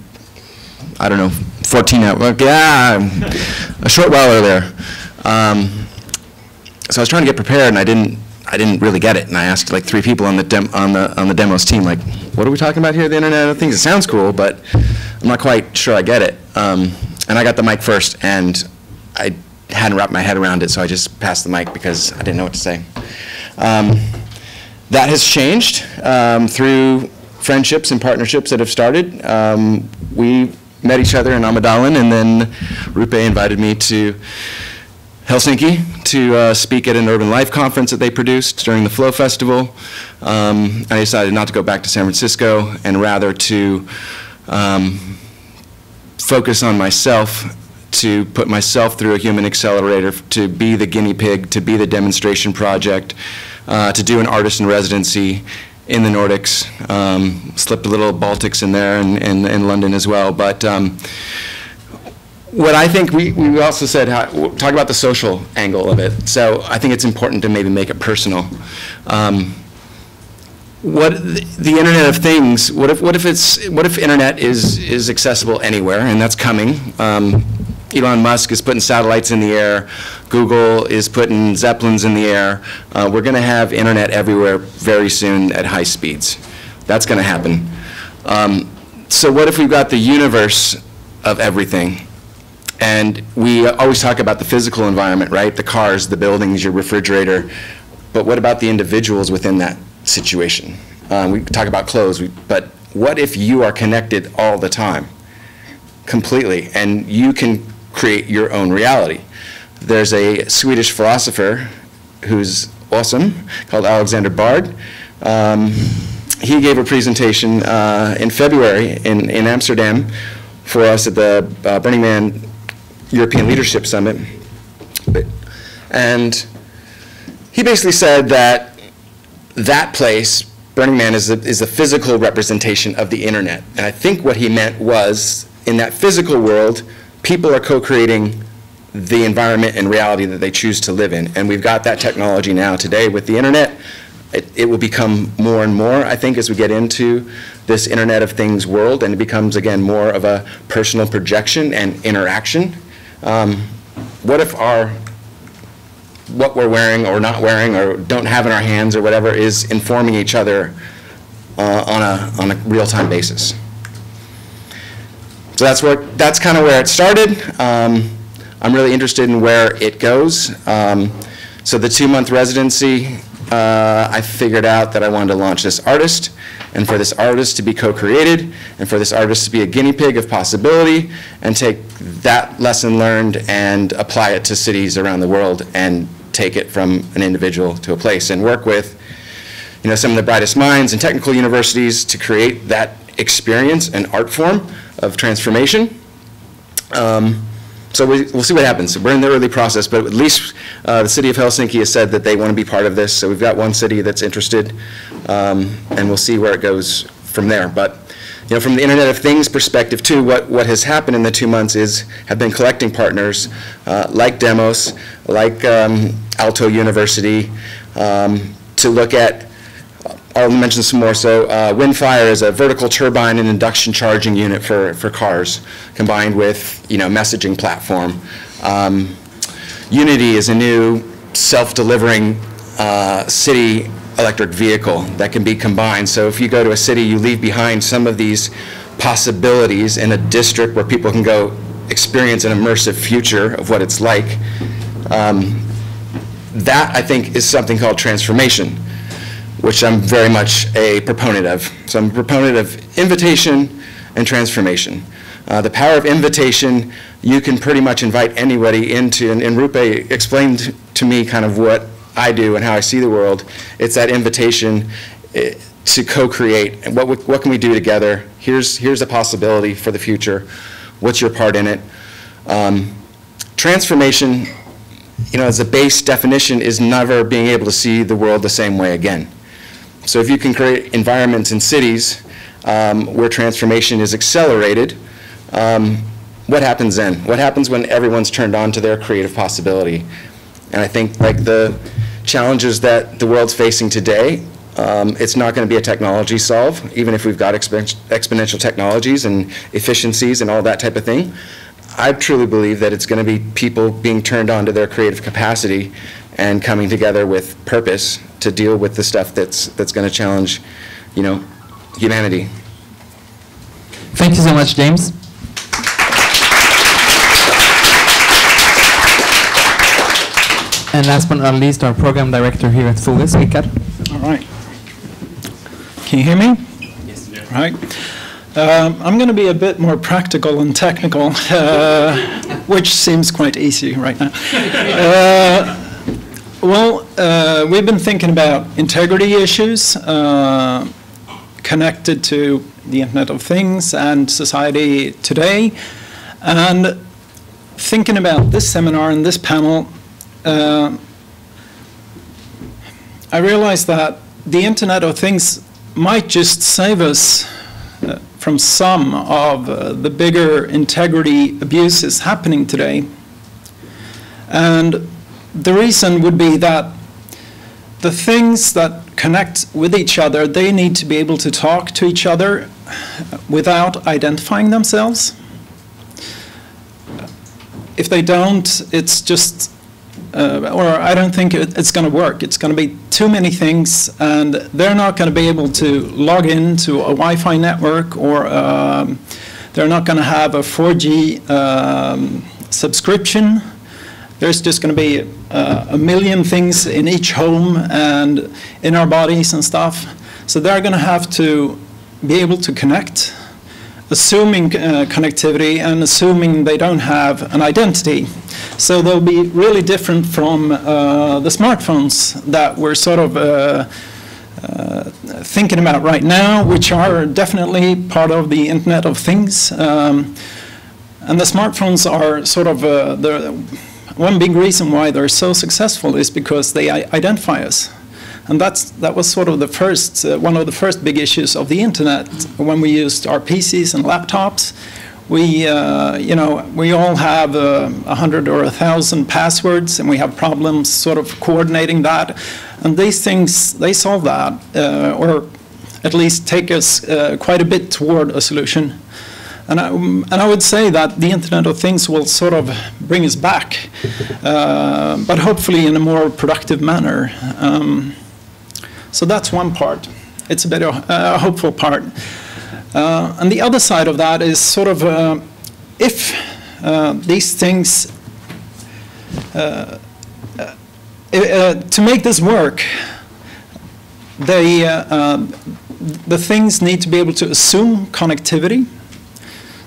I don't know, 14 hours, yeah, a short while earlier. Um, so I was trying to get prepared, and I didn't, I didn't really get it. And I asked like three people on the dem- on the on the demos team, like, what are we talking about here? The Internet of Things. It sounds cool, but I'm not quite sure I get it. Um, and I got the mic first, and I hadn't wrapped my head around it, so I just passed the mic because I didn't know what to say. Um, that has changed um, through friendships and partnerships that have started. Um, we met each other in Almedalen, and then Roope invited me to Helsinki to uh, speak at an urban life conference that they produced during the Flow Festival. Um, I decided not to go back to San Francisco and rather to um, focus on myself, to put myself through a human accelerator, to be the guinea pig, to be the demonstration project, uh, to do an artist in residency in the Nordics. Um, slipped a little Baltics in there and, and London as well. But um, what I think we, we also said, how, talk about the social angle of it. So I think it's important to maybe make it personal. Um, what the, the Internet of Things? What if what if it's what if Internet is is accessible anywhere, and that's coming. Um, Elon Musk is putting satellites in the air. Google is putting zeppelins in the air. Uh, we're going to have internet everywhere very soon at high speeds. That's going to happen. Um, so what if we've got the universe of everything? And we always talk about the physical environment, right? The cars, the buildings, your refrigerator. But what about the individuals within that situation? Um, we talk about clothes, we, but what if you are connected all the time? Completely. And you can create your own reality. There's a Swedish philosopher who's awesome called Alexander Bard. Um, he gave a presentation uh, in February in, in Amsterdam for us at the uh, Burning Man European Leadership Summit. And he basically said that that place, Burning Man, is a, is a physical representation of the internet. And I think what he meant was in that physical world, people are co-creating the environment and reality that they choose to live in. And we've got that technology now today with the internet. It, it, will become more and more, I think, as we get into this Internet of Things world, and it becomes, again, more of a personal projection and interaction. Um, what if our what we're wearing or not wearing or don't have in our hands or whatever is informing each other uh, on a on a real-time basis? So that's where that's kind of where it started. Um, I'm really interested in where it goes. Um, so the two-month residency, uh, I figured out that I wanted to launch this artist, and for this artist to be co-created, and for this artist to be a guinea pig of possibility, and take that lesson learned and apply it to cities around the world, and take it from an individual to a place, and work with you know, some of the brightest minds and technical universities to create that experience and art form of transformation. Um, so we, will see what happens. We're in the early process, but at least uh, the city of Helsinki has said that they want to be part of this. So we've got one city that's interested, um, and we'll see where it goes from there. But you know, from the Internet of Things perspective too, what, what has happened in the two months is have been collecting partners uh, like Demos, like um, Aalto University, um, to look at I'll mention some more. So uh, Windfire is a vertical turbine and induction charging unit for, for cars, combined with you know messaging platform. Um, Unity is a new self-delivering uh, city electric vehicle that can be combined. So if you go to a city, you leave behind some of these possibilities in a district where people can go experience an immersive future of what it's like. Um, that, I think, is something called transformation which I'm very much a proponent of. So I'm a proponent of invitation and transformation. Uh, the power of invitation, you can pretty much invite anybody into, and, and Roope explained to me kind of what I do and how I see the world. It's that invitation uh, to co-create, and what, what can we do together? Here's, here's a possibility for the future. What's your part in it? Um, transformation, you know, as a base definition, is never being able to see the world the same way again. So if you can create environments in cities um, where transformation is accelerated, um, what happens then? What happens when everyone's turned on to their creative possibility? And I think like the challenges that the world's facing today, Um, It's not going to be a technology solve, even if we've got expen- exponential technologies and efficiencies and all that type of thing. I truly believe that it's going to be people being turned on to their creative capacity and coming together with purpose to deal with the stuff that's, that's going to challenge, you know, humanity. Thank you so much, James. And last but not least, our program director here at Fores, Rikard. All right. Can you hear me? Yes. Right. Um, I'm going to be a bit more practical and technical, uh, which seems quite easy right now. Uh, well, uh, we've been thinking about integrity issues uh, connected to the Internet of Things and society today. And thinking about this seminar and this panel, uh, I realized that the Internet of Things might just save us uh, from some of uh, the bigger integrity abuses happening today. And the reason would be that the things that connect with each other, they need to be able to talk to each other without identifying themselves. If they don't, it's just, uh, or I don't think it, it's going to work. It's going to be too many things, and they're not going to be able to log into a Wi-Fi network, or um, they're not going to have a 4G um, subscription. There's just going to be uh, a million things in each home and in our bodies and stuff. So they're going to have to be able to connect, assuming uh, connectivity and assuming they don't have an identity. So they'll be really different from uh, the smartphones that we're sort of uh, uh, thinking about right now, which are definitely part of the Internet of Things. Um, and the smartphones are sort of uh, the one big reason why they're so successful is because they identify us. And that's, that was sort of the first, uh, one of the first big issues of the internet when we used our PCs and laptops. We, uh, you know, we all have uh, a uh, hundred or a thousand passwords, and we have problems sort of coordinating that. And these things, they solve that, uh, or at least take us uh, quite a bit toward a solution. And I, and I would say that the Internet of Things will sort of bring us back, uh, but hopefully in a more productive manner. Um, so that's one part. It's a better uh, hopeful part. Uh, and the other side of that is sort of uh, if uh, these things, uh, to make this work, they, the things need to be able to assume connectivity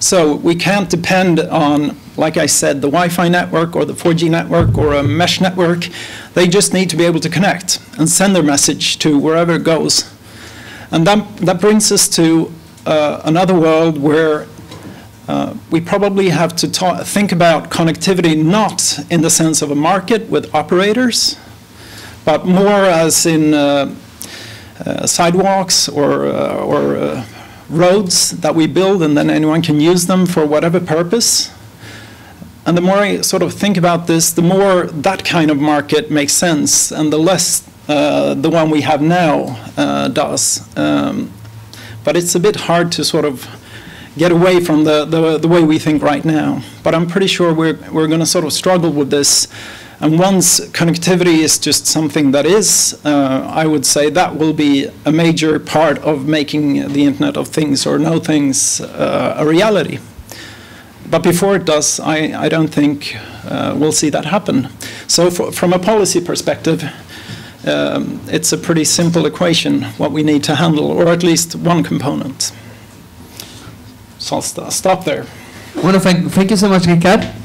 so we can't depend on, like I said, the Wi-Fi network or the 4G network or a mesh network. They just need to be able to connect and send their message to wherever it goes. And that, that brings us to uh, another world where uh, we probably have to think about connectivity not in the sense of a market with operators, but more as in uh, uh sidewalks or, uh, or uh, roads that we build and then anyone can use them for whatever purpose. And the more I sort of think about this, the more that kind of market makes sense and the less uh, the one we have now uh, does. Um, but it's a bit hard to sort of get away from the, the, the way we think right now. But I'm pretty sure we're, we're going to sort of struggle with this and once connectivity is just something that is, uh, I would say that will be a major part of making the Internet of Things or no things uh, a reality. But before it does, I, I don't think uh, we'll see that happen. So for, from a policy perspective, um, it's a pretty simple equation, what we need to handle, or at least one component. So I'll st stop there. Well, thank, thank you so much, Rikard.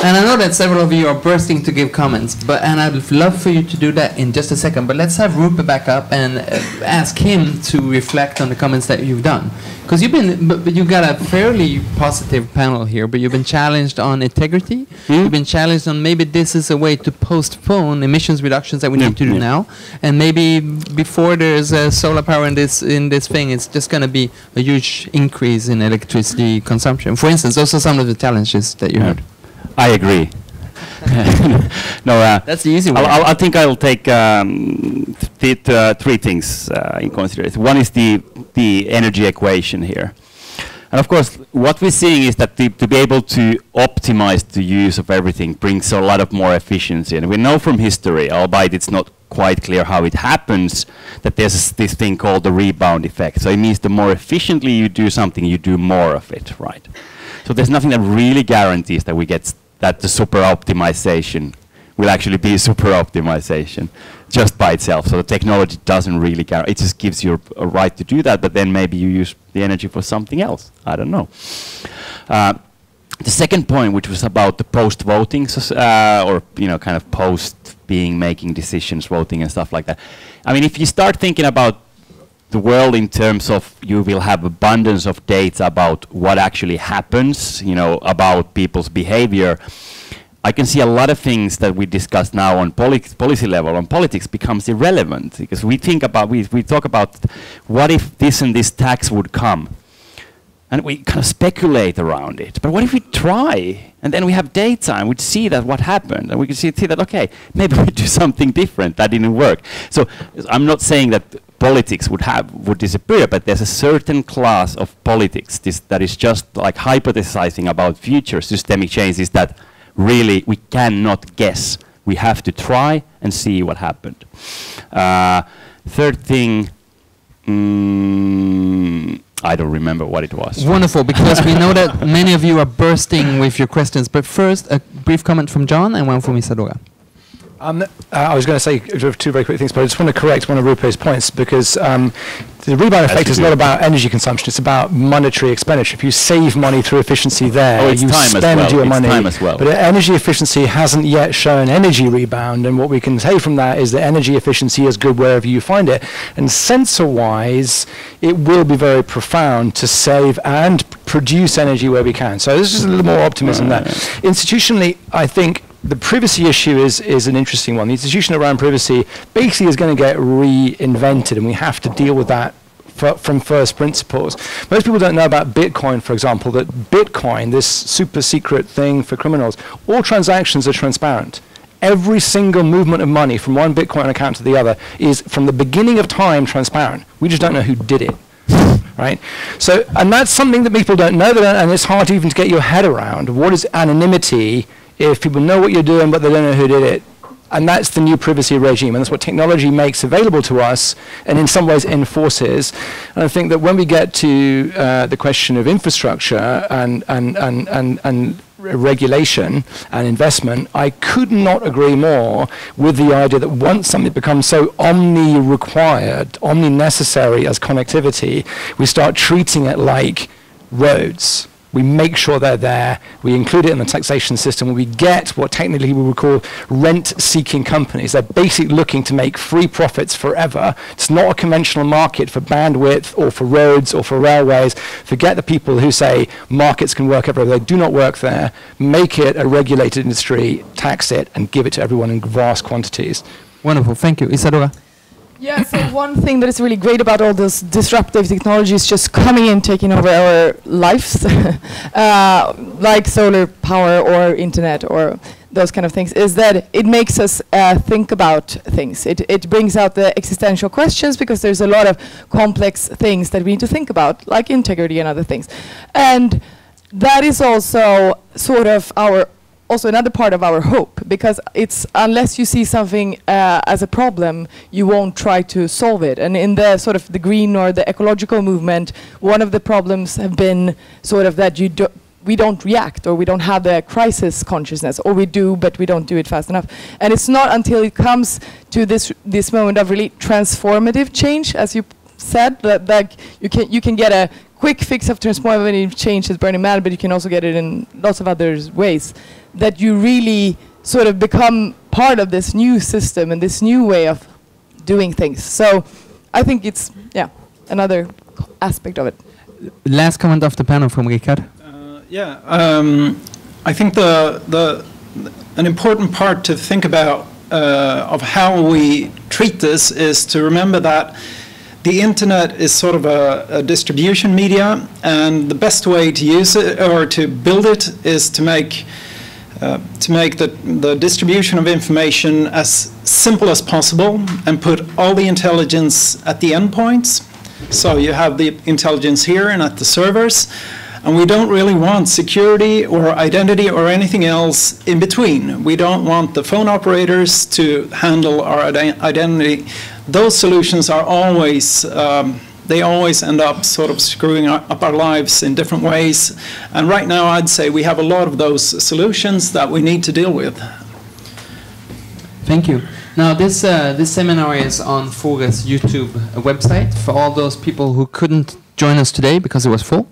And I know that several of you are bursting to give comments, but and I'd love for you to do that in just a second. But let's have Roope back up and uh, ask him to reflect on the comments that you've done, because you've been, but, but, you've got a fairly positive panel here. But you've been challenged on integrity. Hmm? You've been challenged on maybe this is a way to postpone emissions reductions that we yeah, need to do yeah. now, and maybe before there's uh, solar power in this in this thing, it's just going to be a huge increase in electricity consumption. For instance, those are some of the challenges that you yeah. heard. I agree. no, uh, That's the easy I'll. I'll, think I'll take um, th uh, three things uh, in consideration. One is the the energy equation here, and of course, what we're seeing is that the, to be able to optimize the use of everything brings a lot of more efficiency, and we know from history, albeit it's not quite clear how it happens, that there's this thing called the rebound effect. So it means the more efficiently you do something, you do more of it, right? So there's nothing that really guarantees that we get that the super optimization will actually be super optimization just by itself. So the technology doesn't really guarantee, it just gives you a, a right to do that, but then maybe you use the energy for something else. I don't know. Uh, the second point, which was about the post-voting, uh, or you know, kind of post being making decisions, voting and stuff like that. I mean, if you start thinking about the world in terms of you will have abundance of data about what actually happens, you know, about people's behavior. I can see a lot of things that we discuss now on poli- policy level on politics becomes irrelevant because we think about we we talk about what if this and this tax would come, and we kind of speculate around it. But what if we try and then we have data and we see that what happened and we can see, see that okay maybe we do something different that didn't work. So I'm not saying that politics would have would disappear, but there's a certain class of politics this, that is just like hypothesizing about future systemic changes that really we cannot guess. We have to try and see what happened. Uh, third thing. Mm, I don't remember what it was. Wonderful, because we know that many of you are bursting with your questions. But first, a brief comment from John and one from Isadora. Um, I was going to say two very quick things, but I just want to correct one of Roope's points because um, the rebound effect is not about energy consumption; it's about monetary expenditure. If you save money through efficiency there, Oh, you spend well. your It's money. well. But uh, energy efficiency hasn't yet shown energy rebound, and what we can say from that is that energy efficiency is good wherever you find it. And sensor-wise, it will be very profound to save and produce energy where we can. So this is a little more optimism there. Institutionally, I think the privacy issue is, is an interesting one. The institution around privacy basically is going to get reinvented, and we have to deal with that from first principles. Most people don't know about Bitcoin, for example, that Bitcoin, this super secret thing for criminals, all transactions are transparent. Every single movement of money from one Bitcoin account to the other is, from the beginning of time, transparent. We just don't know who did it right? So, and that's something that people don't know, and it's hard even to get your head around. What is anonymity if people know what you're doing, but they don't know who did it? And that's the new privacy regime, and that's what technology makes available to us, and in some ways enforces. And I think that when we get to uh, the question of infrastructure and and and and, and regulation and investment, I could not agree more with the idea that once something becomes so omni-required, omni-necessary as connectivity, we start treating it like roads. We make sure they're there. We include it in the taxation system. We get what technically we would call rent-seeking companies. They're basically looking to make free profits forever. It's not a conventional market for bandwidth or for roads or for railways. Forget the people who say markets can work everywhere. They do not work there. Make it a regulated industry, tax it, and give it to everyone in vast quantities. Wonderful, thank you. Isadora. Yeah, so one thing that is really great about all this disruptive technologies just coming in, taking over our lives, uh, like solar power or internet or those kind of things, is that it makes us uh, think about things. It, it brings out the existential questions because there's a lot of complex things that we need to think about, like integrity and other things. And that is also sort of our also another part of our hope because it's unless you see something uh, as a problem you won't try to solve it. And in the sort of the green or the ecological movement one of the problems have been sort of that you do we don't react or we don't have the crisis consciousness or we do but we don't do it fast enough. And it's not until it comes to this this moment of really transformative change as you said that like you can you can get a quick fix of transformative change as Burning Man but you can also get it in lots of other ways that you really sort of become part of this new system and this new way of doing things. So I think it's yeah another aspect of it. Last comment of the panel from Rikard. Uh, Yeah, um, I think the, the, an important part to think about uh, of how we treat this is to remember that the internet is sort of a, a distribution media, and the best way to use it or to build it is to make uh, to make the, the distribution of information as simple as possible and put all the intelligence at the endpoints. So you have the intelligence here and at the servers, and we don't really want security or identity or anything else in between. We don't want the phone operators to handle our identity. Those solutions are always um, they always end up sort of screwing up our lives in different ways. And right now, I'd say we have a lot of those solutions that we need to deal with. Thank you. Now, this, uh, this seminar is on Fore's YouTube website for all those people who couldn't join us today because it was full,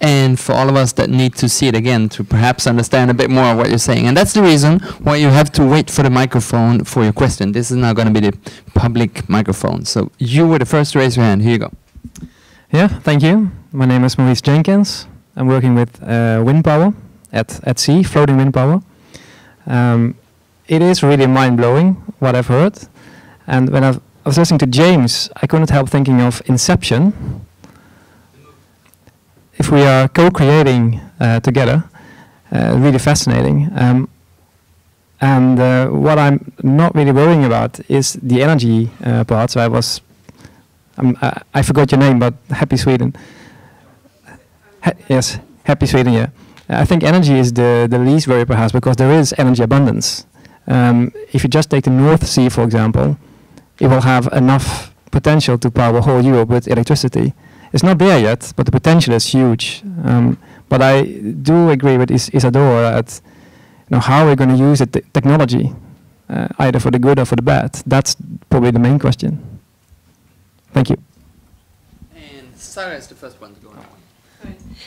and for all of us that need to see it again to perhaps understand a bit more of what you're saying. And that's the reason why you have to wait for the microphone for your question. This is now going to be the public microphone. So you were the first to raise your hand. Here you go. Yeah, thank you. My name is Maurice Jenkins. I'm working with uh, wind power at, at sea, floating wind power. Um, it is really mind-blowing what I've heard. And when I've, I was listening to James, I couldn't help thinking of Inception. If we are co-creating uh, together, uh, really fascinating. Um, and uh, what I'm not really worrying about is the energy uh, part. So I was um, I, I, forgot your name, but Happy Sweden. Ha yes, Happy Sweden. Yeah, I think energy is the the least worry perhaps because there is energy abundance. Um, if you just take the North Sea, for example, it will have enough potential to power whole Europe with electricity. It's not there yet, but the potential is huge. Um, but I do agree with Is Isadora at you know, how we're going to use the technology, uh, either for the good or for the bad. That's probably the main question. Thank you. And Sarah is the first one to go.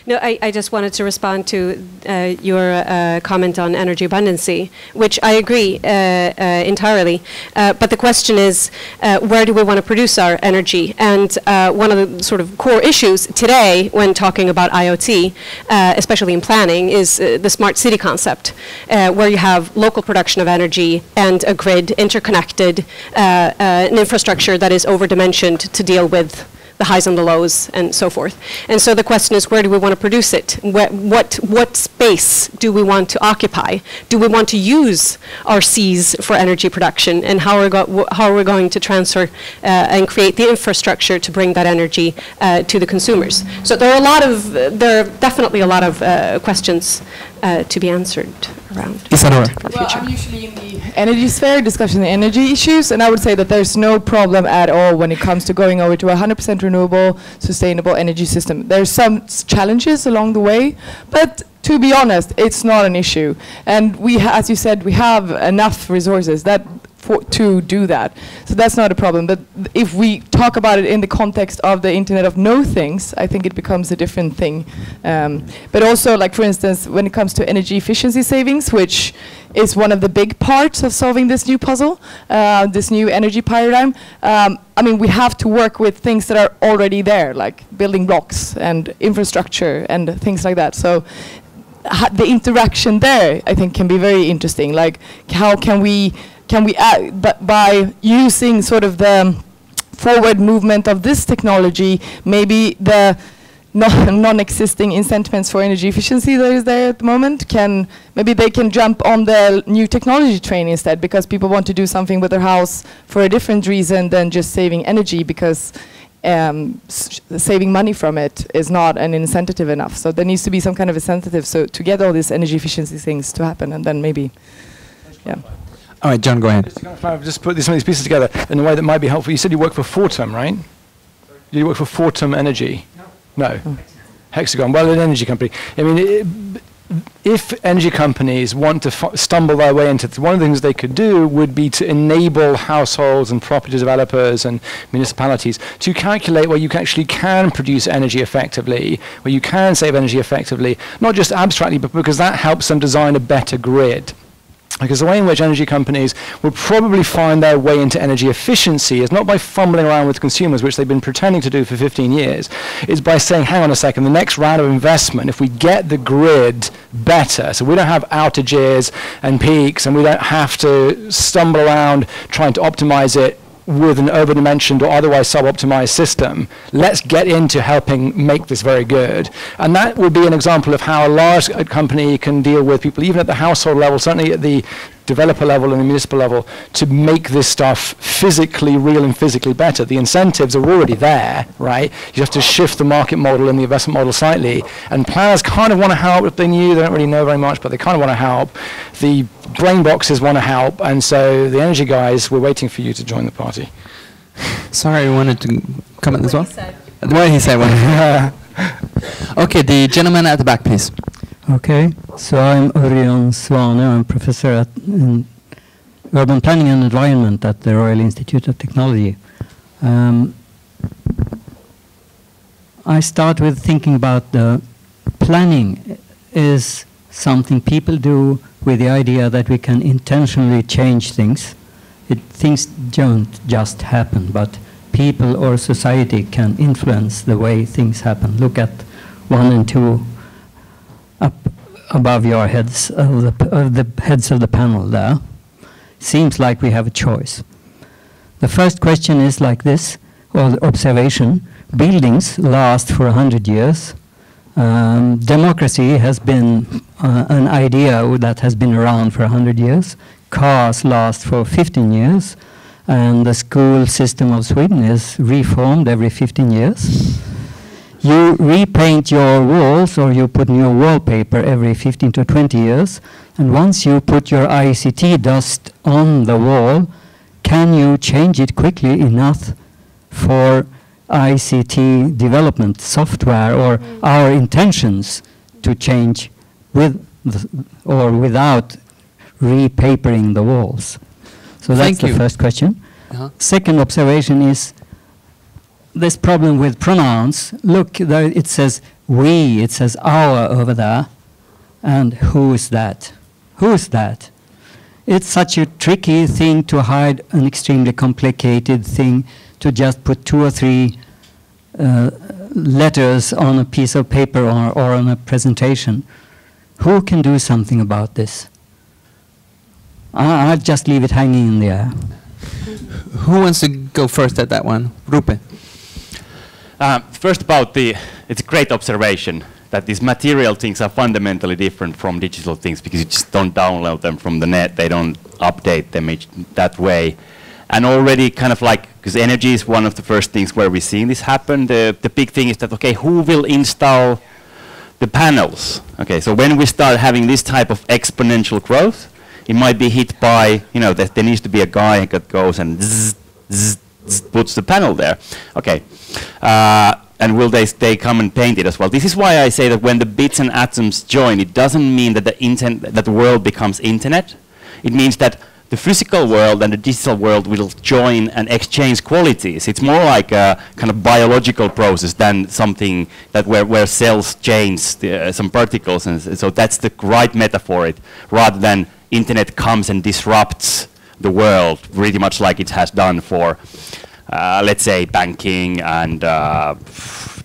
No, I, I, just wanted to respond to uh, your uh, comment on energy abundancy, which I agree uh, uh entirely. Uh, but the question is, uh, where do we want to produce our energy? And one of the sort of core issues today, when talking about IoT, especially in planning, is the smart city concept, where you have local production of energy and a grid interconnected, an infrastructure that is overdimensioned to deal with the highs and the lows and so forth. And so the question is, where do we want to produce it? What, what, what space do we want to occupy? Do we want to use our seas for energy production? And how are, go how are we going to transfer uh, and create the infrastructure to bring that energy uh, to the consumers? So there are a lot of, there are definitely a lot of uh, questions uh, to be answered around Isadora. Well, I'm usually in the energy sphere discussing the energy issues, and I would say that there's no problem at all when it comes to going over to a 100% renewable, sustainable energy system. There's some challenges along the way, but to be honest, it's not an issue. And we, as you said, we have enough resources that for, to do that. So that's not a problem. But if we talk about it in the context of the Internet of No Things, I think it becomes a different thing. Um, but also, like for instance, when it comes to energy efficiency savings, which is one of the big parts of solving this new puzzle, uh, this new energy paradigm. Um, I mean, we have to work with things that are already there, like building blocks and infrastructure and things like that. So the interaction there, I think, can be very interesting. Like, how can we can we but by using sort of the forward movement of this technology, maybe the non-existing incentives for energy efficiency that is there at the moment can maybe they can jump on the new technology train instead because people want to do something with their house for a different reason than just saving energy because um, saving money from it is not an incentive enough. So there needs to be some kind of incentive so to get all these energy efficiency things to happen and then maybe, yeah. All right, John, go ahead. Just to kind of just put some of these pieces together in a way that might be helpful. You said you work for Fortum, right? You work for Fortum Energy? No. No. Oh. Hexagon. Well, an energy company. I mean, it, if energy companies want to stumble their way into it, one of the things they could do would be to enable households and property developers and municipalities to calculate where you actually can produce energy effectively, where you can save energy effectively, not just abstractly, but because that helps them design a better grid. Because the way in which energy companies will probably find their way into energy efficiency is not by fumbling around with consumers, which they've been pretending to do for 15 years, is by saying, hang on a second, the next round of investment, if we get the grid better, so we don't have outages and peaks, and we don't have to stumble around trying to optimize it with an overdimensioned or otherwise sub-optimized system. Let's get into helping make this very good. And that would be an example of how a large company can deal with people, even at the household level, certainly at the developer level and the municipal level, to make this stuff physically real and physically better. The incentives are already there, right? You have to shift the market model and the investment model slightly. And planners kind of want to help if they knew, they don't really know very much, but they kind of want to help. The brain boxes want to help, and so the energy guys, we're waiting for you to join the party. Sorry, you wanted to comment as well? The way he said one. okay, the gentleman at the back, please. Okay, so I'm Örjan Svane. I'm professor at urban planning and environment at the Royal Institute of Technology. Um, I start with thinking about the planning is something people do with the idea that we can intentionally change things. It, things don't just happen, but people or society can influence the way things happen. Look at one and two up above your heads of the, of the heads of the panel there. Seems like we have a choice. The first question is like this, or observation. Buildings last for a hundred years. Um, democracy has been uh, an idea that has been around for a hundred years. Cars last for 15 years, and the school system of Sweden is reformed every 15 years you repaint your walls or you put new wallpaper every 15 to 20 years. And once you put your ICT dust on the wall, can you change it quickly enough for ICT development software or mm. our intentions to change with or without repapering the walls? So Thank that's you. the first question. Uh -huh. Second observation is this problem with pronouns. Look, there it says we, it says our over there. And who is that? Who is that? It's such a tricky thing to hide an extremely complicated thing to just put two or three uh, letters on a piece of paper or, or on a presentation. Who can do something about this? I'll just leave it hanging in the air. Who wants to go first at that one? Roope. Uh, first about the, it's a great observation that these material things are fundamentally different from digital things because you just don't download them from the net, they don't update them that way. And already kind of like, because energy is one of the first things where we're seeing this happen, the, the big thing is that, okay, who will install the panels? Okay, so when we start having this type of exponential growth, it might be hit by, you know, that there needs to be a guy that goes and zzz, zzz, puts the panel there. Okay. Uh, and will they, they come and paint it as well? This is why I say that when the bits and atoms join, it doesn't mean that the, that the world becomes internet. It means that the physical world and the digital world will join and exchange qualities. It's more like a kind of biological process than something that where, where cells change the, uh, some particles. And so that's the right metaphor it, rather than internet comes and disrupts the world pretty much like it has done for, uh, let's say, banking and uh,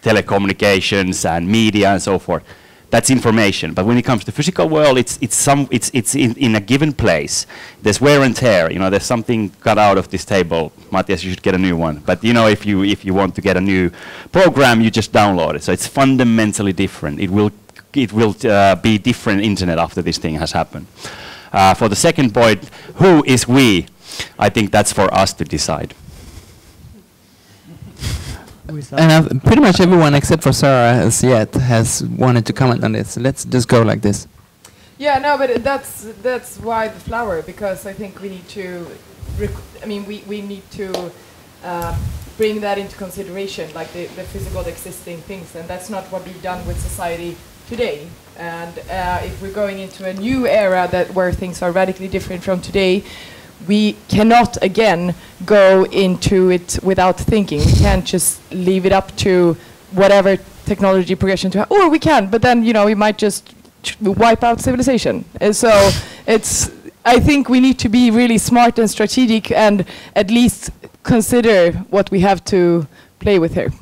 telecommunications and media and so forth. That's information. But when it comes to the physical world, it's it's some it's it's in, in a given place. There's wear and tear. You know, there's something cut out of this table. Matthias, you should get a new one. But you know, if you if you want to get a new program, you just download it. So it's fundamentally different. It will it will uh, be different internet after this thing has happened. Uh, for the second point, who is we? I think that's for us to decide. And uh, pretty much everyone except for Sarah as yet has wanted to comment on this. Let's just go like this. Yeah, no, but that's that's why the flower because I think we need to. I mean, we we need to uh, bring that into consideration, like the, the physical existing things, and that's not what we've done with society today. And uh, if we're going into a new era that where things are radically different from today, we cannot again go into it without thinking. We can't just leave it up to whatever technology progression to, have. or we can, but then you know we might just wipe out civilization. And so it's. I think we need to be really smart and strategic, and at least consider what we have to play with here.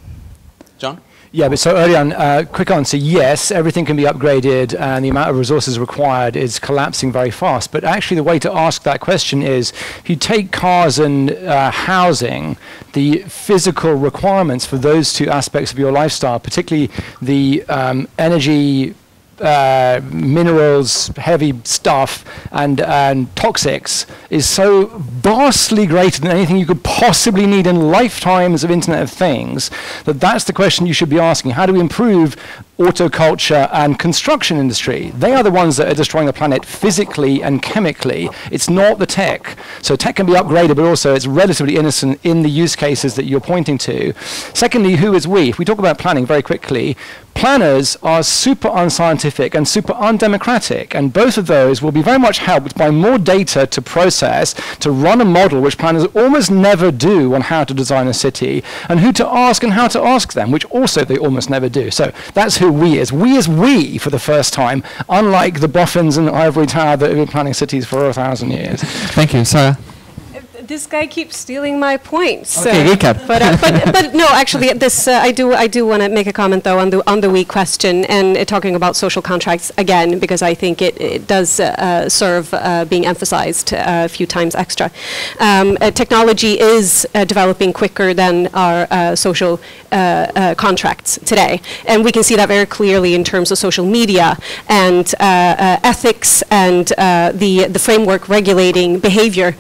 John. Yeah, but so early on, uh, quick answer, yes, everything can be upgraded and the amount of resources required is collapsing very fast. But actually the way to ask that question is, if you take cars and uh, housing, the physical requirements for those two aspects of your lifestyle, particularly the um, energy uh, minerals, heavy stuff, and, and toxics is so vastly greater than anything you could possibly need in lifetimes of Internet of Things that that's the question you should be asking. How do we improve autoculture and construction industry. They are the ones that are destroying the planet physically and chemically. It's not the tech. So tech can be upgraded, but also it's relatively innocent in the use cases that you're pointing to. Secondly, who is we? If we talk about planning very quickly, planners are super unscientific and super undemocratic, and both of those will be very much helped by more data to process, to run a model, which planners almost never do on how to design a city, and who to ask and how to ask them, which also they almost never do. So that's who we is. We is we for the first time, unlike the boffins and ivory tower that have been planning cities for a thousand years. Thank you, Sarah this guy keeps stealing my points. Okay, uh, recap. But, uh, but, but no, actually, this uh, I do I do want to make a comment though on the on the weak question and uh, talking about social contracts again because I think it, it does uh, uh, serve being emphasized a few times extra. Um, technology is developing quicker than our social contracts today, and we can see that very clearly in terms of social media and ethics and the the framework regulating behavior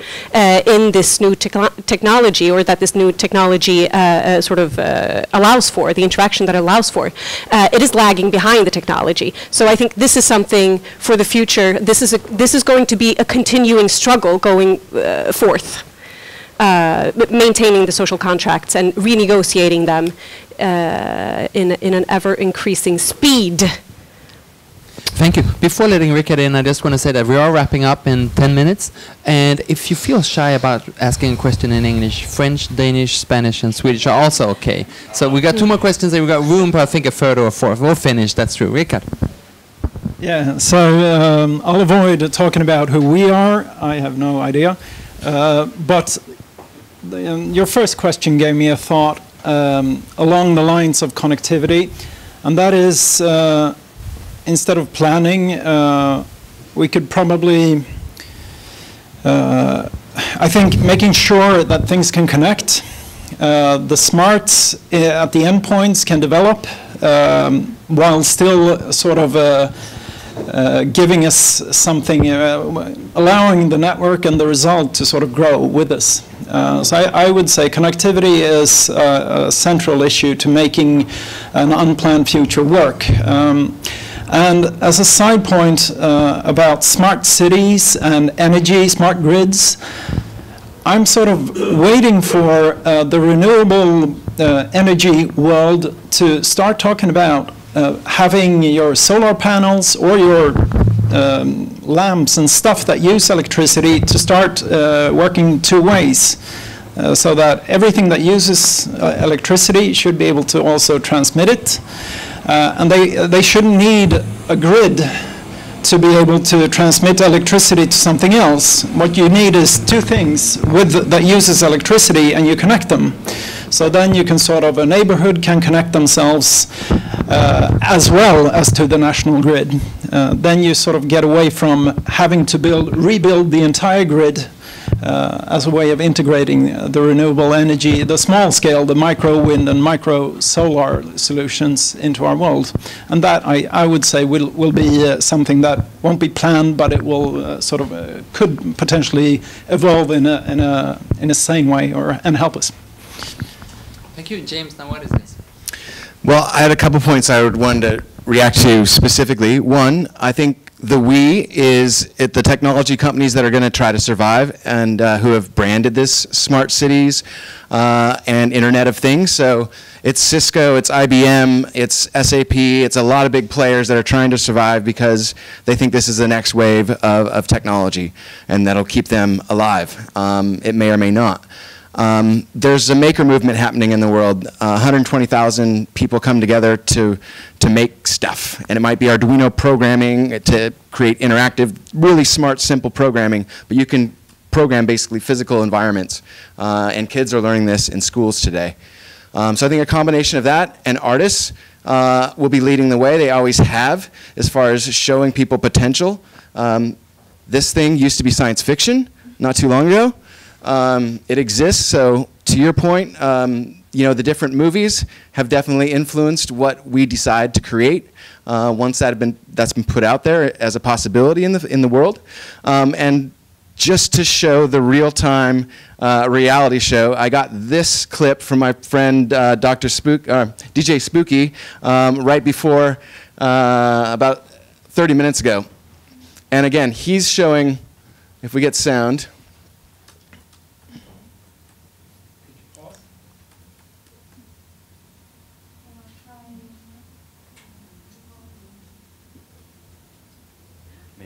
in this new technology or that this new technology uh, uh, sort of uh, allows for, the interaction that allows for, uh, it is lagging behind the technology. So I think this is something for the future. This is, a, this is going to be a continuing struggle going forth. Maintaining the social contracts and renegotiating them in, in an ever increasing speed Thank you. Before letting Rikard in, I just want to say that we are wrapping up in 10 minutes. And if you feel shy about asking a question in English, French, Danish, Spanish, and Swedish are also okay. So we got two more questions and we got room for, I think, a third or a fourth. We'll finish, that's true. Rikard. Yeah, so um, I'll avoid talking about who we are. I have no idea. Uh, but the, um, your first question gave me a thought um, along the lines of connectivity, and that is uh, instead of planning, uh, we could probably, uh, I think, making sure that things can connect. Uh, the smarts uh, at the endpoints can develop um, while still sort of uh, uh, giving us something, allowing the network and the result to sort of grow with us. so I, I, would say connectivity is a central issue to making an unplanned future work. Um, and as a side point uh, about smart cities and energy, smart grids, I'm sort of waiting for uh, the renewable uh, energy world to start talking about uh, having your solar panels or your um, lamps and stuff that use electricity to start uh, working two ways. Uh, so that everything that uses electricity should be able to also transmit it. Uh, and they, they shouldn't need a grid to be able to transmit electricity to something else. What you need is two things with, that uses electricity and you connect them. So then you can sort of, a neighborhood can connect themselves uh, as well as to the national grid. Uh, then you sort of get away from having to build, rebuild the entire grid as a way of integrating the renewable energy, the small scale, the micro wind and micro solar solutions into our world. And that, I, I would say, will, will be uh, something that won't be planned, but it will uh, sort of uh, could potentially evolve in a, in a, in a sane way or, and help us. Thank you. James, now what is this? Well, I had a couple points I would want to react to specifically. One, I think the we is the technology companies that are going to try to survive and uh, who have branded this smart cities uh, and Internet of Things. So it's Cisco, it's IBM, it's SAP, it's a lot of big players that are trying to survive because they think this is the next wave of, of technology and that'll keep them alive. Um, it may or may not. Um, there's a maker movement happening in the world. Uh, 120,000 people come together to, to make stuff. And it might be Arduino programming to create interactive, really smart, simple programming. But you can program basically physical environments. Uh, and kids are learning this in schools today. Um, so I think a combination of that and artists uh, will be leading the way. They always have as far as showing people potential. Um, this thing used to be science fiction not too long ago. Um, it exists, so to your point, um, you know, the different movies have definitely influenced what we decide to create uh, once that been, that's been put out there as a possibility in the, in the world. Um, and just to show the real-time uh, reality show, I got this clip from my friend uh, Dr. Spook, uh, DJ Spooky um, right before, uh, about 30 minutes ago. And again, he's showing, if we get sound,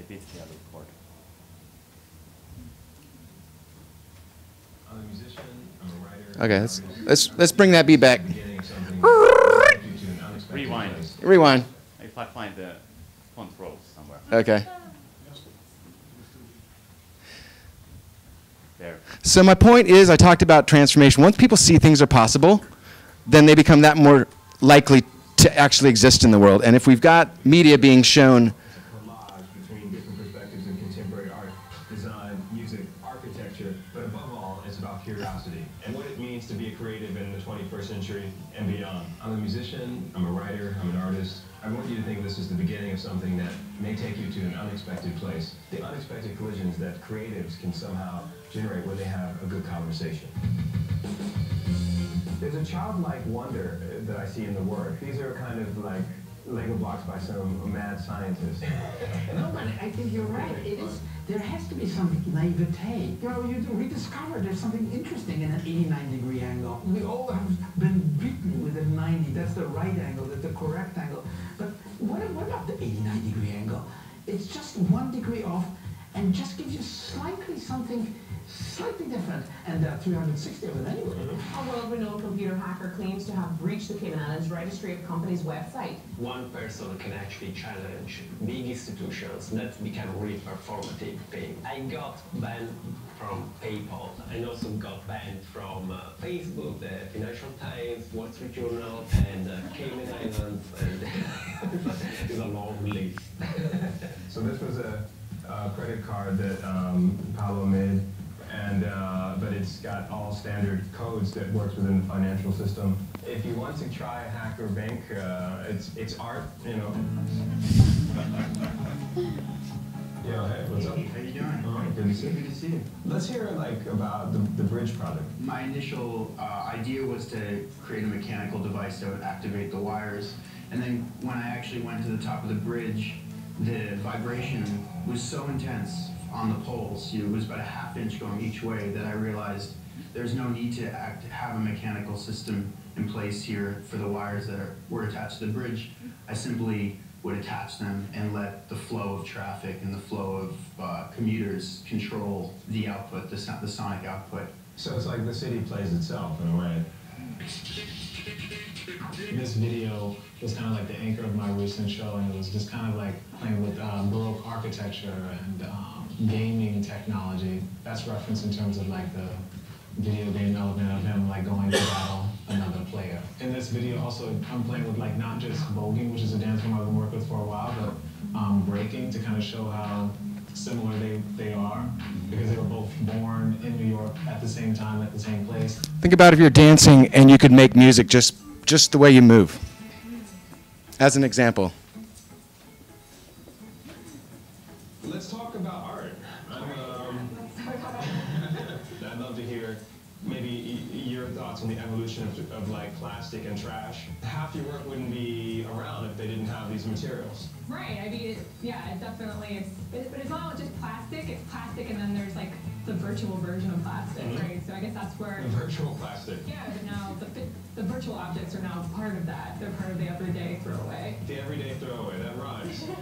Maybe it's the other cord. I'm a musician, I'm a writer. Okay, let's, let's, let's bring that beat back. Beginning of something that takes you to an unexpected Rewind. Rewind. If I find the controls somewhere. Okay. There. So my point is, I talked about transformation. Once people see things are possible, then they become that more likely to actually exist in the world. And if we've got media being shown, can somehow generate when they have a good conversation. There's a childlike wonder that I see in the work. These are kind of like Lego blocks by some mad scientist. No, but I think you're right. It is. There has to be some naivete. You know, you rediscover there's something interesting in an 89 degree angle. We all have been beaten with a 90. That's the right angle. That's the correct angle. But what, what about the 89 degree angle? It's just one degree off, and just gives you slightly something slightly different. And uh, 360 of it anyway. A world-renowned computer hacker claims to have breached the Cayman Islands Registry of Companies website. One person can actually challenge big institutions. That become really performative thing. I got banned from PayPal. I also got banned from uh, Facebook, the Financial Times, Wall Street Journal, and uh, Cayman Islands, and it's a long list. So this was a, a credit card that um, Paolo made, and uh, but it's got all standard codes that works within the financial system. If you want to try a hacker bank, uh, it's it's art, you know. Yo, hey, what's up? How you doing? All right, good to see you. Good to see you. Let's hear like about the, the bridge project. My initial uh, idea was to create a mechanical device that would activate the wires. And then when I actually went to the top of the bridge, the vibration was so intense on the poles, it was about a half inch going each way, that I realized there's no need to act, have a mechanical system in place here for the wires that are, were attached to the bridge. I simply would attach them and let the flow of traffic and the flow of uh, commuters control the output, the, the sonic output. So it's like the city plays itself in a way. This video was kind of like the anchor of my recent show, and it was just kind of like playing with um, Baroque architecture and um, gaming technology. That's referenced in terms of like the video game element of him like going to battle another player. In this video, also I'm playing with like not just voguing, which is a dance form I've been working with for a while, but um, breaking to kind of show how similar they, they are because they were both born in New York at the same time at the same place. think about if you're dancing and you could make music just, just the way you move. As an example. Virtual version of plastic, Mhm. right? So I guess that's where. The virtual plastic. Yeah, but now the, the virtual objects are now part of that. They're part of the everyday throwaway. The everyday throwaway, that rhymes.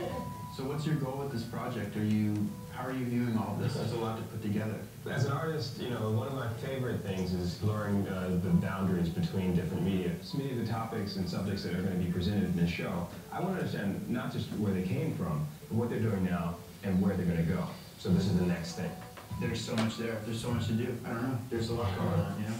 So what's your goal with this project? Are you, how are you viewing all of this? There's a lot to put together. As an artist, you know, one of my favorite things is exploring uh, the boundaries between different media. So many of the topics and subjects that are going to be presented in this show, I want to understand not just where they came from, but what they're doing now and where they're going to go. So this is the next thing. There's so much there. There's so much to do. I don't know. There's a lot going on, you know?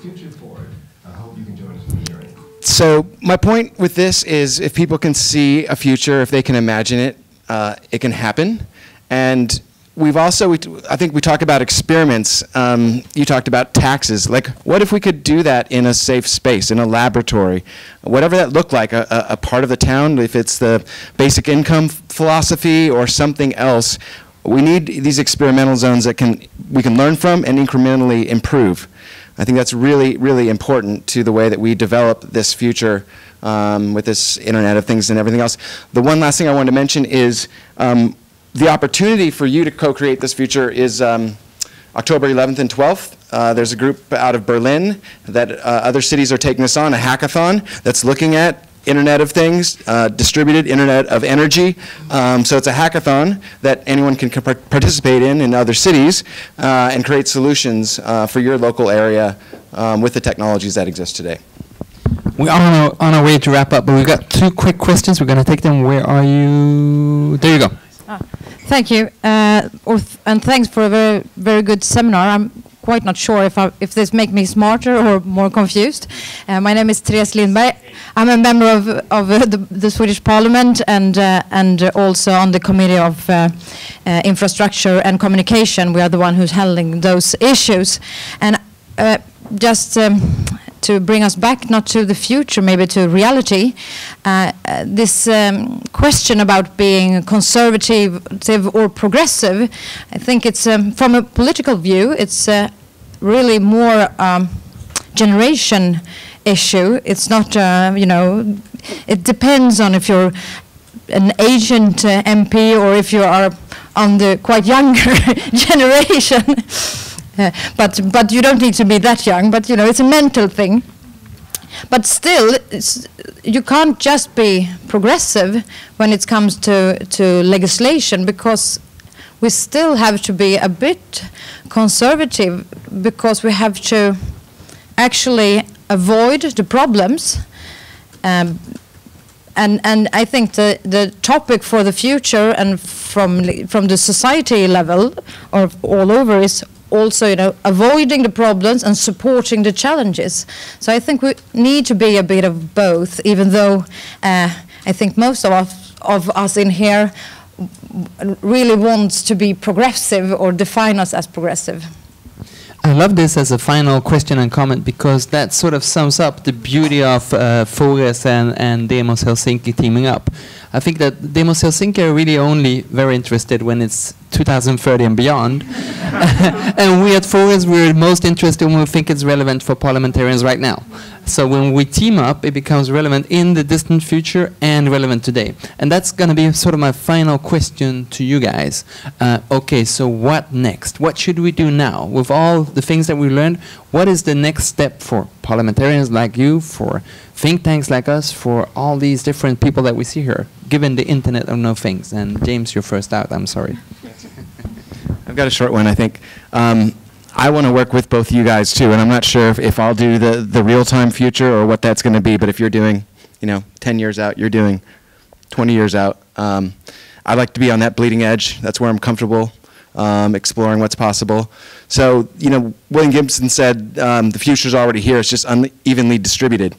future forward. I hope you can join us for the hearing. So my point with this is if people can see a future, if they can imagine it, uh, it can happen. And we've also, we t- I think we talk about experiments. Um, you talked about taxes. Like, what if we could do that in a safe space, in a laboratory, whatever that looked like, a, a, a part of the town, if it's the basic income philosophy or something else. We need these experimental zones that can we can learn from and incrementally improve. I think that's really, really important to the way that we develop this future um, with this Internet of Things and everything else. The one last thing I wanted to mention is um, the opportunity for you to co-create this future is um, October 11th and 12th. Uh, there's a group out of Berlin that uh, other cities are taking this on, a hackathon that's looking at Internet of Things, uh, distributed Internet of Energy. Um, so it's a hackathon that anyone can par- participate in in other cities uh, and create solutions uh, for your local area um, with the technologies that exist today. We are on our, on our way to wrap up, but we've got two quick questions. We're going to take them. Where are you? There you go. Thank you, uh, th- and thanks for a very, very good seminar. I'm quite not sure if, I, if this makes me smarter or more confused. Uh, my name is Teres Lindberg. I'm a member of, of uh, the, the Swedish Parliament and, uh, and also on the Committee of uh, uh, Infrastructure and Communication. We are the one who's handling those issues. And uh, just um, to bring us back, not to the future, maybe to reality, uh, uh, this um, question about being conservative or progressive, I think it's, um, from a political view, it's uh, really more um, generation issue. It's not, uh, you know, it depends on if you're an ancient uh, MP or if you are on the quite younger generation. But but you don't need to be that young. But you know, it's a mental thing. But still, you can't just be progressive when it comes to to legislation because we still have to be a bit conservative because we have to actually avoid the problems. Um, and and I think the the topic for the future and from from the society level or all over is also you know avoiding the problems and supporting the challenges. So I think we need to be a bit of both, even though uh, I think most of us of us in here really wants to be progressive or define us as progressive. I love this as a final question and comment because that sort of sums up the beauty of uh, Fores and, and Demos Helsinki teaming up. I think that Demos Helsinki are really only very interested when it's 2030 and beyond. and we at Fores, we're most interested when we think it's relevant for parliamentarians right now. So when we team up, it becomes relevant in the distant future and relevant today. And that's going to be sort of my final question to you guys. Uh, okay, so what next? What should we do now? With all the things that we learned, what is the next step for parliamentarians like you, for think tanks like us, for all these different people that we see here, given the Internet of No Things? And James, you're first out. I'm sorry. I've got a short one, I think. Um, I want to work with both you guys too, and I'm not sure if, if I'll do the, the real time future or what that's going to be. But if you're doing, you know, 10 years out, you're doing 20 years out. Um, I like to be on that bleeding edge. That's where I'm comfortable, um, exploring what's possible. So, you know, William Gibson said um, the future's already here. It's just unevenly distributed,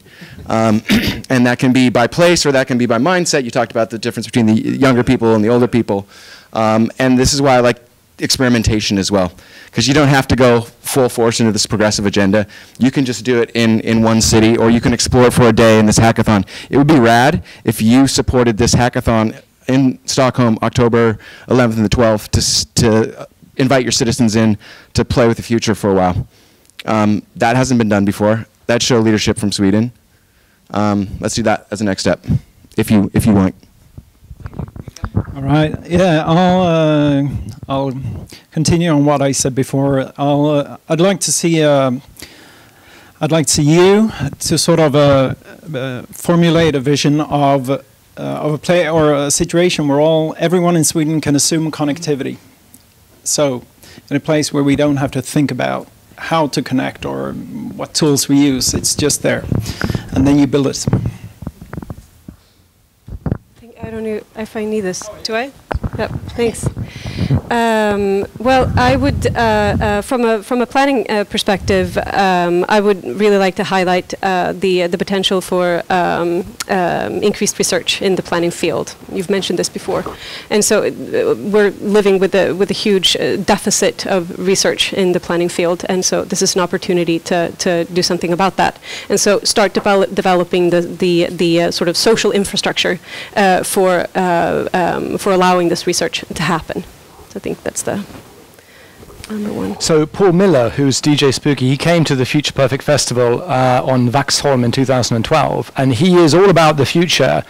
um, and that can be by place or that can be by mindset. You talked about the difference between the younger people and the older people, um, and this is why I like experimentation as well because you don't have to go full force into this progressive agenda. You can just do it in, in one city, or you can explore for a day in this hackathon. It would be rad if you supported this hackathon in Stockholm, October 11th and the 12th, to, to invite your citizens in to play with the future for a while. Um, that hasn't been done before. That show leadership from Sweden. Um, let's do that as a next step, if you if you want. All right. Yeah, I'll uh, I'll continue on what I said before. I'll uh, I'd like to see uh, I'd like to see you to sort of uh, uh, formulate a vision of uh, Uh, of a play or a situation where all everyone in Sweden can assume connectivity. So, in a place where we don't have to think about how to connect or what tools we use, it's just there, and then you build it. I don't know if I need this. Do I? Yep, thanks. Um, well, I would, uh, uh, from a from a planning uh, perspective, um, I would really like to highlight uh, the the potential for um, um, increased research in the planning field. You've mentioned this before, and so uh, we're living with a with a huge uh, deficit of research in the planning field, and so this is an opportunity to to do something about that, and so start develop, developing the the the sort of social infrastructure for um, for allowing this research to happen. So I think that's the number one. So Paul Miller, who's DJ Spooky, he came to the Future Perfect Festival uh, on Vaxholm in 2012, and he is all about the future.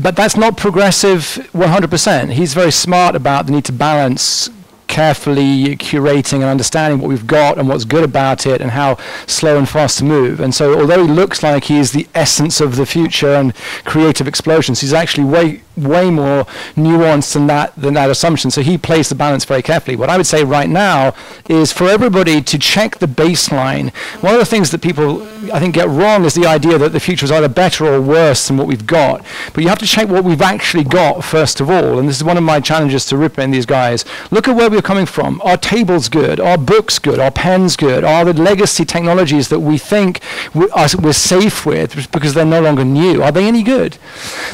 But that's not progressive 100%. He's very smart about the need to balance carefully curating and understanding what we've got and what's good about it and how slow and fast to move. And so although he looks like he's the essence of the future and creative explosions, he's actually way way more nuanced than that than that assumption. So he plays the balance very carefully. What I would say right now is for everybody to check the baseline. One of the things that people I think get wrong is the idea that the future is either better or worse than what we've got. But you have to check what we've actually got first of all. And this is one of my challenges to Rip and these guys. Look at where we're coming from. Are tables good? Are books good? Are pens good? Are the legacy technologies that we think we are, we're safe with because they're no longer new? Are they any good?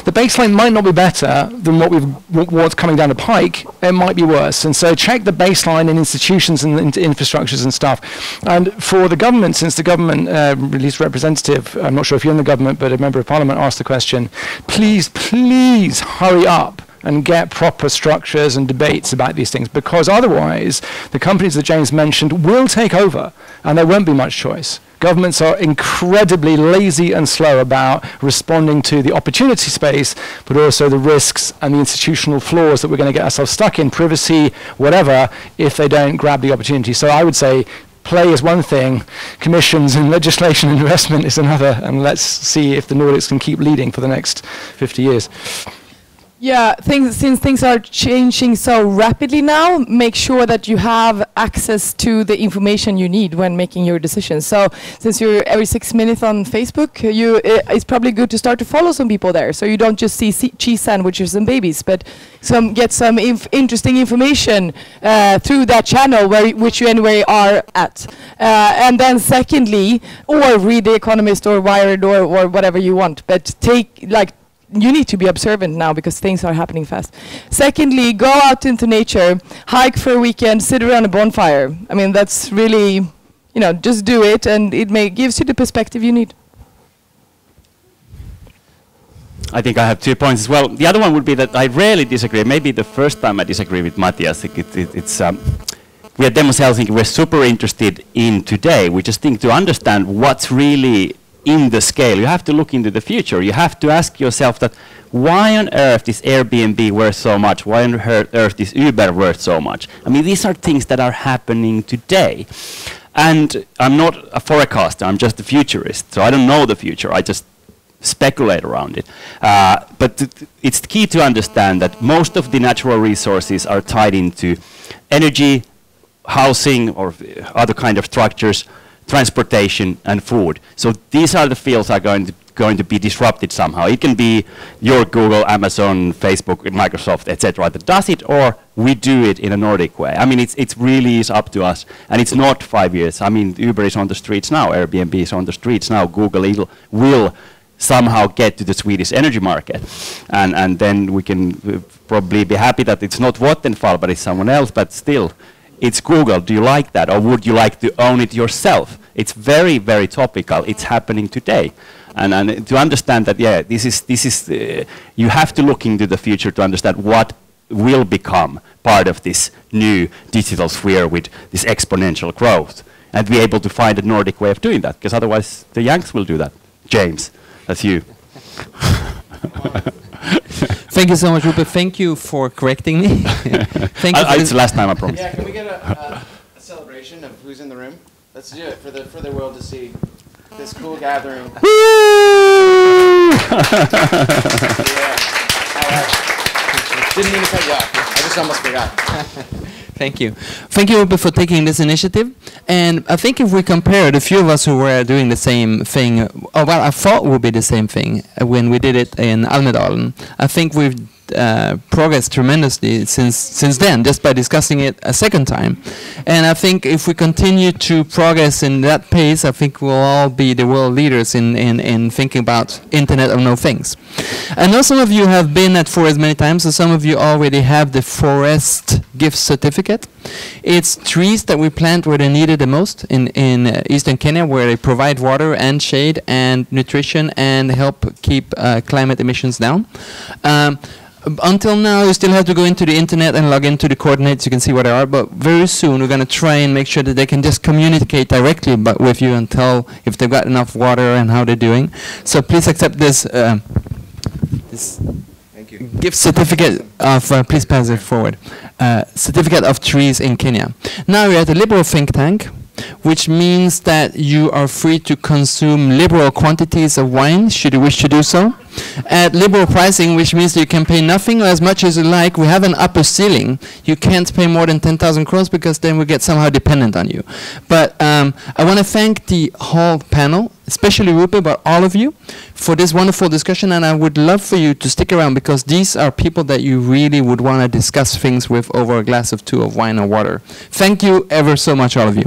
The baseline might not be better than what we've what's coming down the pike, it might be worse. And so check the baseline in institutions and in infrastructures and stuff. And for the government, since the government uh, representative, I'm not sure if you're in the government, but a member of parliament asked the question, please, please hurry up and get proper structures and debates about these things because otherwise the companies that James mentioned will take over and there won't be much choice. Governments are incredibly lazy and slow about responding to the opportunity space, but also the risks and the institutional flaws that we're going to get ourselves stuck in, privacy, whatever, if they don't grab the opportunity. So I would say play is one thing, commissions and legislation and investment is another, and let's see if the Nordics can keep leading for the next 50 years. Yeah, things, since things are changing so rapidly now, make sure that you have access to the information you need when making your decisions. So, since you're every six minutes on Facebook, you it's probably good to start to follow some people there, so you don't just see cheese sandwiches and babies, but some get some inf interesting information uh, through that channel where which you anyway are at. Uh, and then, secondly, or read The Economist or Wired or, or whatever you want, but take like you need to be observant now because things are happening fast. Secondly, go out into nature, hike for a weekend, sit around a bonfire. I mean, that's really, you know, just do it, and it may gives you the perspective you need. I think I have two points as well. The other one would be that I rarely disagree. Maybe the first time I disagree with Matthias. It, it, it's um, we at Demos Helsinki. We're super interested in today. We just think to understand what's really in the scale. You have to look into the future. You have to ask yourself that why on earth is Airbnb worth so much? Why on earth is Uber worth so much? I mean, these are things that are happening today. And I'm not a forecaster, I'm just a futurist. So I don't know the future, I just speculate around it. Uh, but it's key to understand that most of the natural resources are tied into energy, housing, or other kind of structures, transportation, and food. So these are the fields that are going to, going to be disrupted somehow. It can be your Google, Amazon, Facebook, Microsoft, etc. that does it, or we do it in a Nordic way. I mean, it's, it's really is up to us, and it's not five years. I mean, Uber is on the streets now, Airbnb is on the streets now, Google will somehow get to the Swedish energy market. And, and then we can uh, probably be happy that it's not Vattenfall, but it's someone else, but still, it's Google. Do you like that? Or would you like to own it yourself? It's very, very topical. It's happening today. And, and to understand that, yeah, this is, this is uh, you have to look into the future to understand what will become part of this new digital sphere with this exponential growth and be able to find a Nordic way of doing that, because otherwise the Yanks will do that. James, that's you. Thank you so much, Rupert. Thank you for correcting me. Thank you. it's the last time, I promise. Yeah, can we get a, a, a, celebration of who's in the room? Let's do it for the for the world to see this cool gathering. Woo! yeah. Didn't mean to cut you off. I just almost forgot. Thank you. Thank you for taking this initiative. And I think if we compare the few of us who were doing the same thing, oh, well, I thought would be the same thing when we did it in Almedalen. I think we've uh, progressed tremendously since since then, just by discussing it a second time. And I think if we continue to progress in that pace, I think we'll all be the world leaders in, in, in thinking about Internet of No Things. I know some of you have been at Fores many times, so some of you already have the Fores gift certificate. It's trees that we plant where they need it the most in, in uh, eastern Kenya, where they provide water and shade and nutrition and help keep uh, climate emissions down. Um, until now, you still have to go into the internet and log into the coordinates. You can see where they are. But very soon, we're going to try and make sure that they can just communicate directly but with you and tell if they've got enough water and how they're doing. So please accept this. Uh, this gift certificate of, uh, please pass it forward, uh, certificate of trees in Kenya. Now we're at a liberal think tank, which means that you are free to consume liberal quantities of wine, should you wish to do so. At liberal pricing, which means you can pay nothing or as much as you like, we have an upper ceiling. You can't pay more than 10,000 kronor because then we get somehow dependent on you. But um, I want to thank the whole panel, especially Roope, but all of you, for this wonderful discussion. And I would love for you to stick around because these are people that you really would want to discuss things with over a glass of two of wine or water. Thank you ever so much, all of you.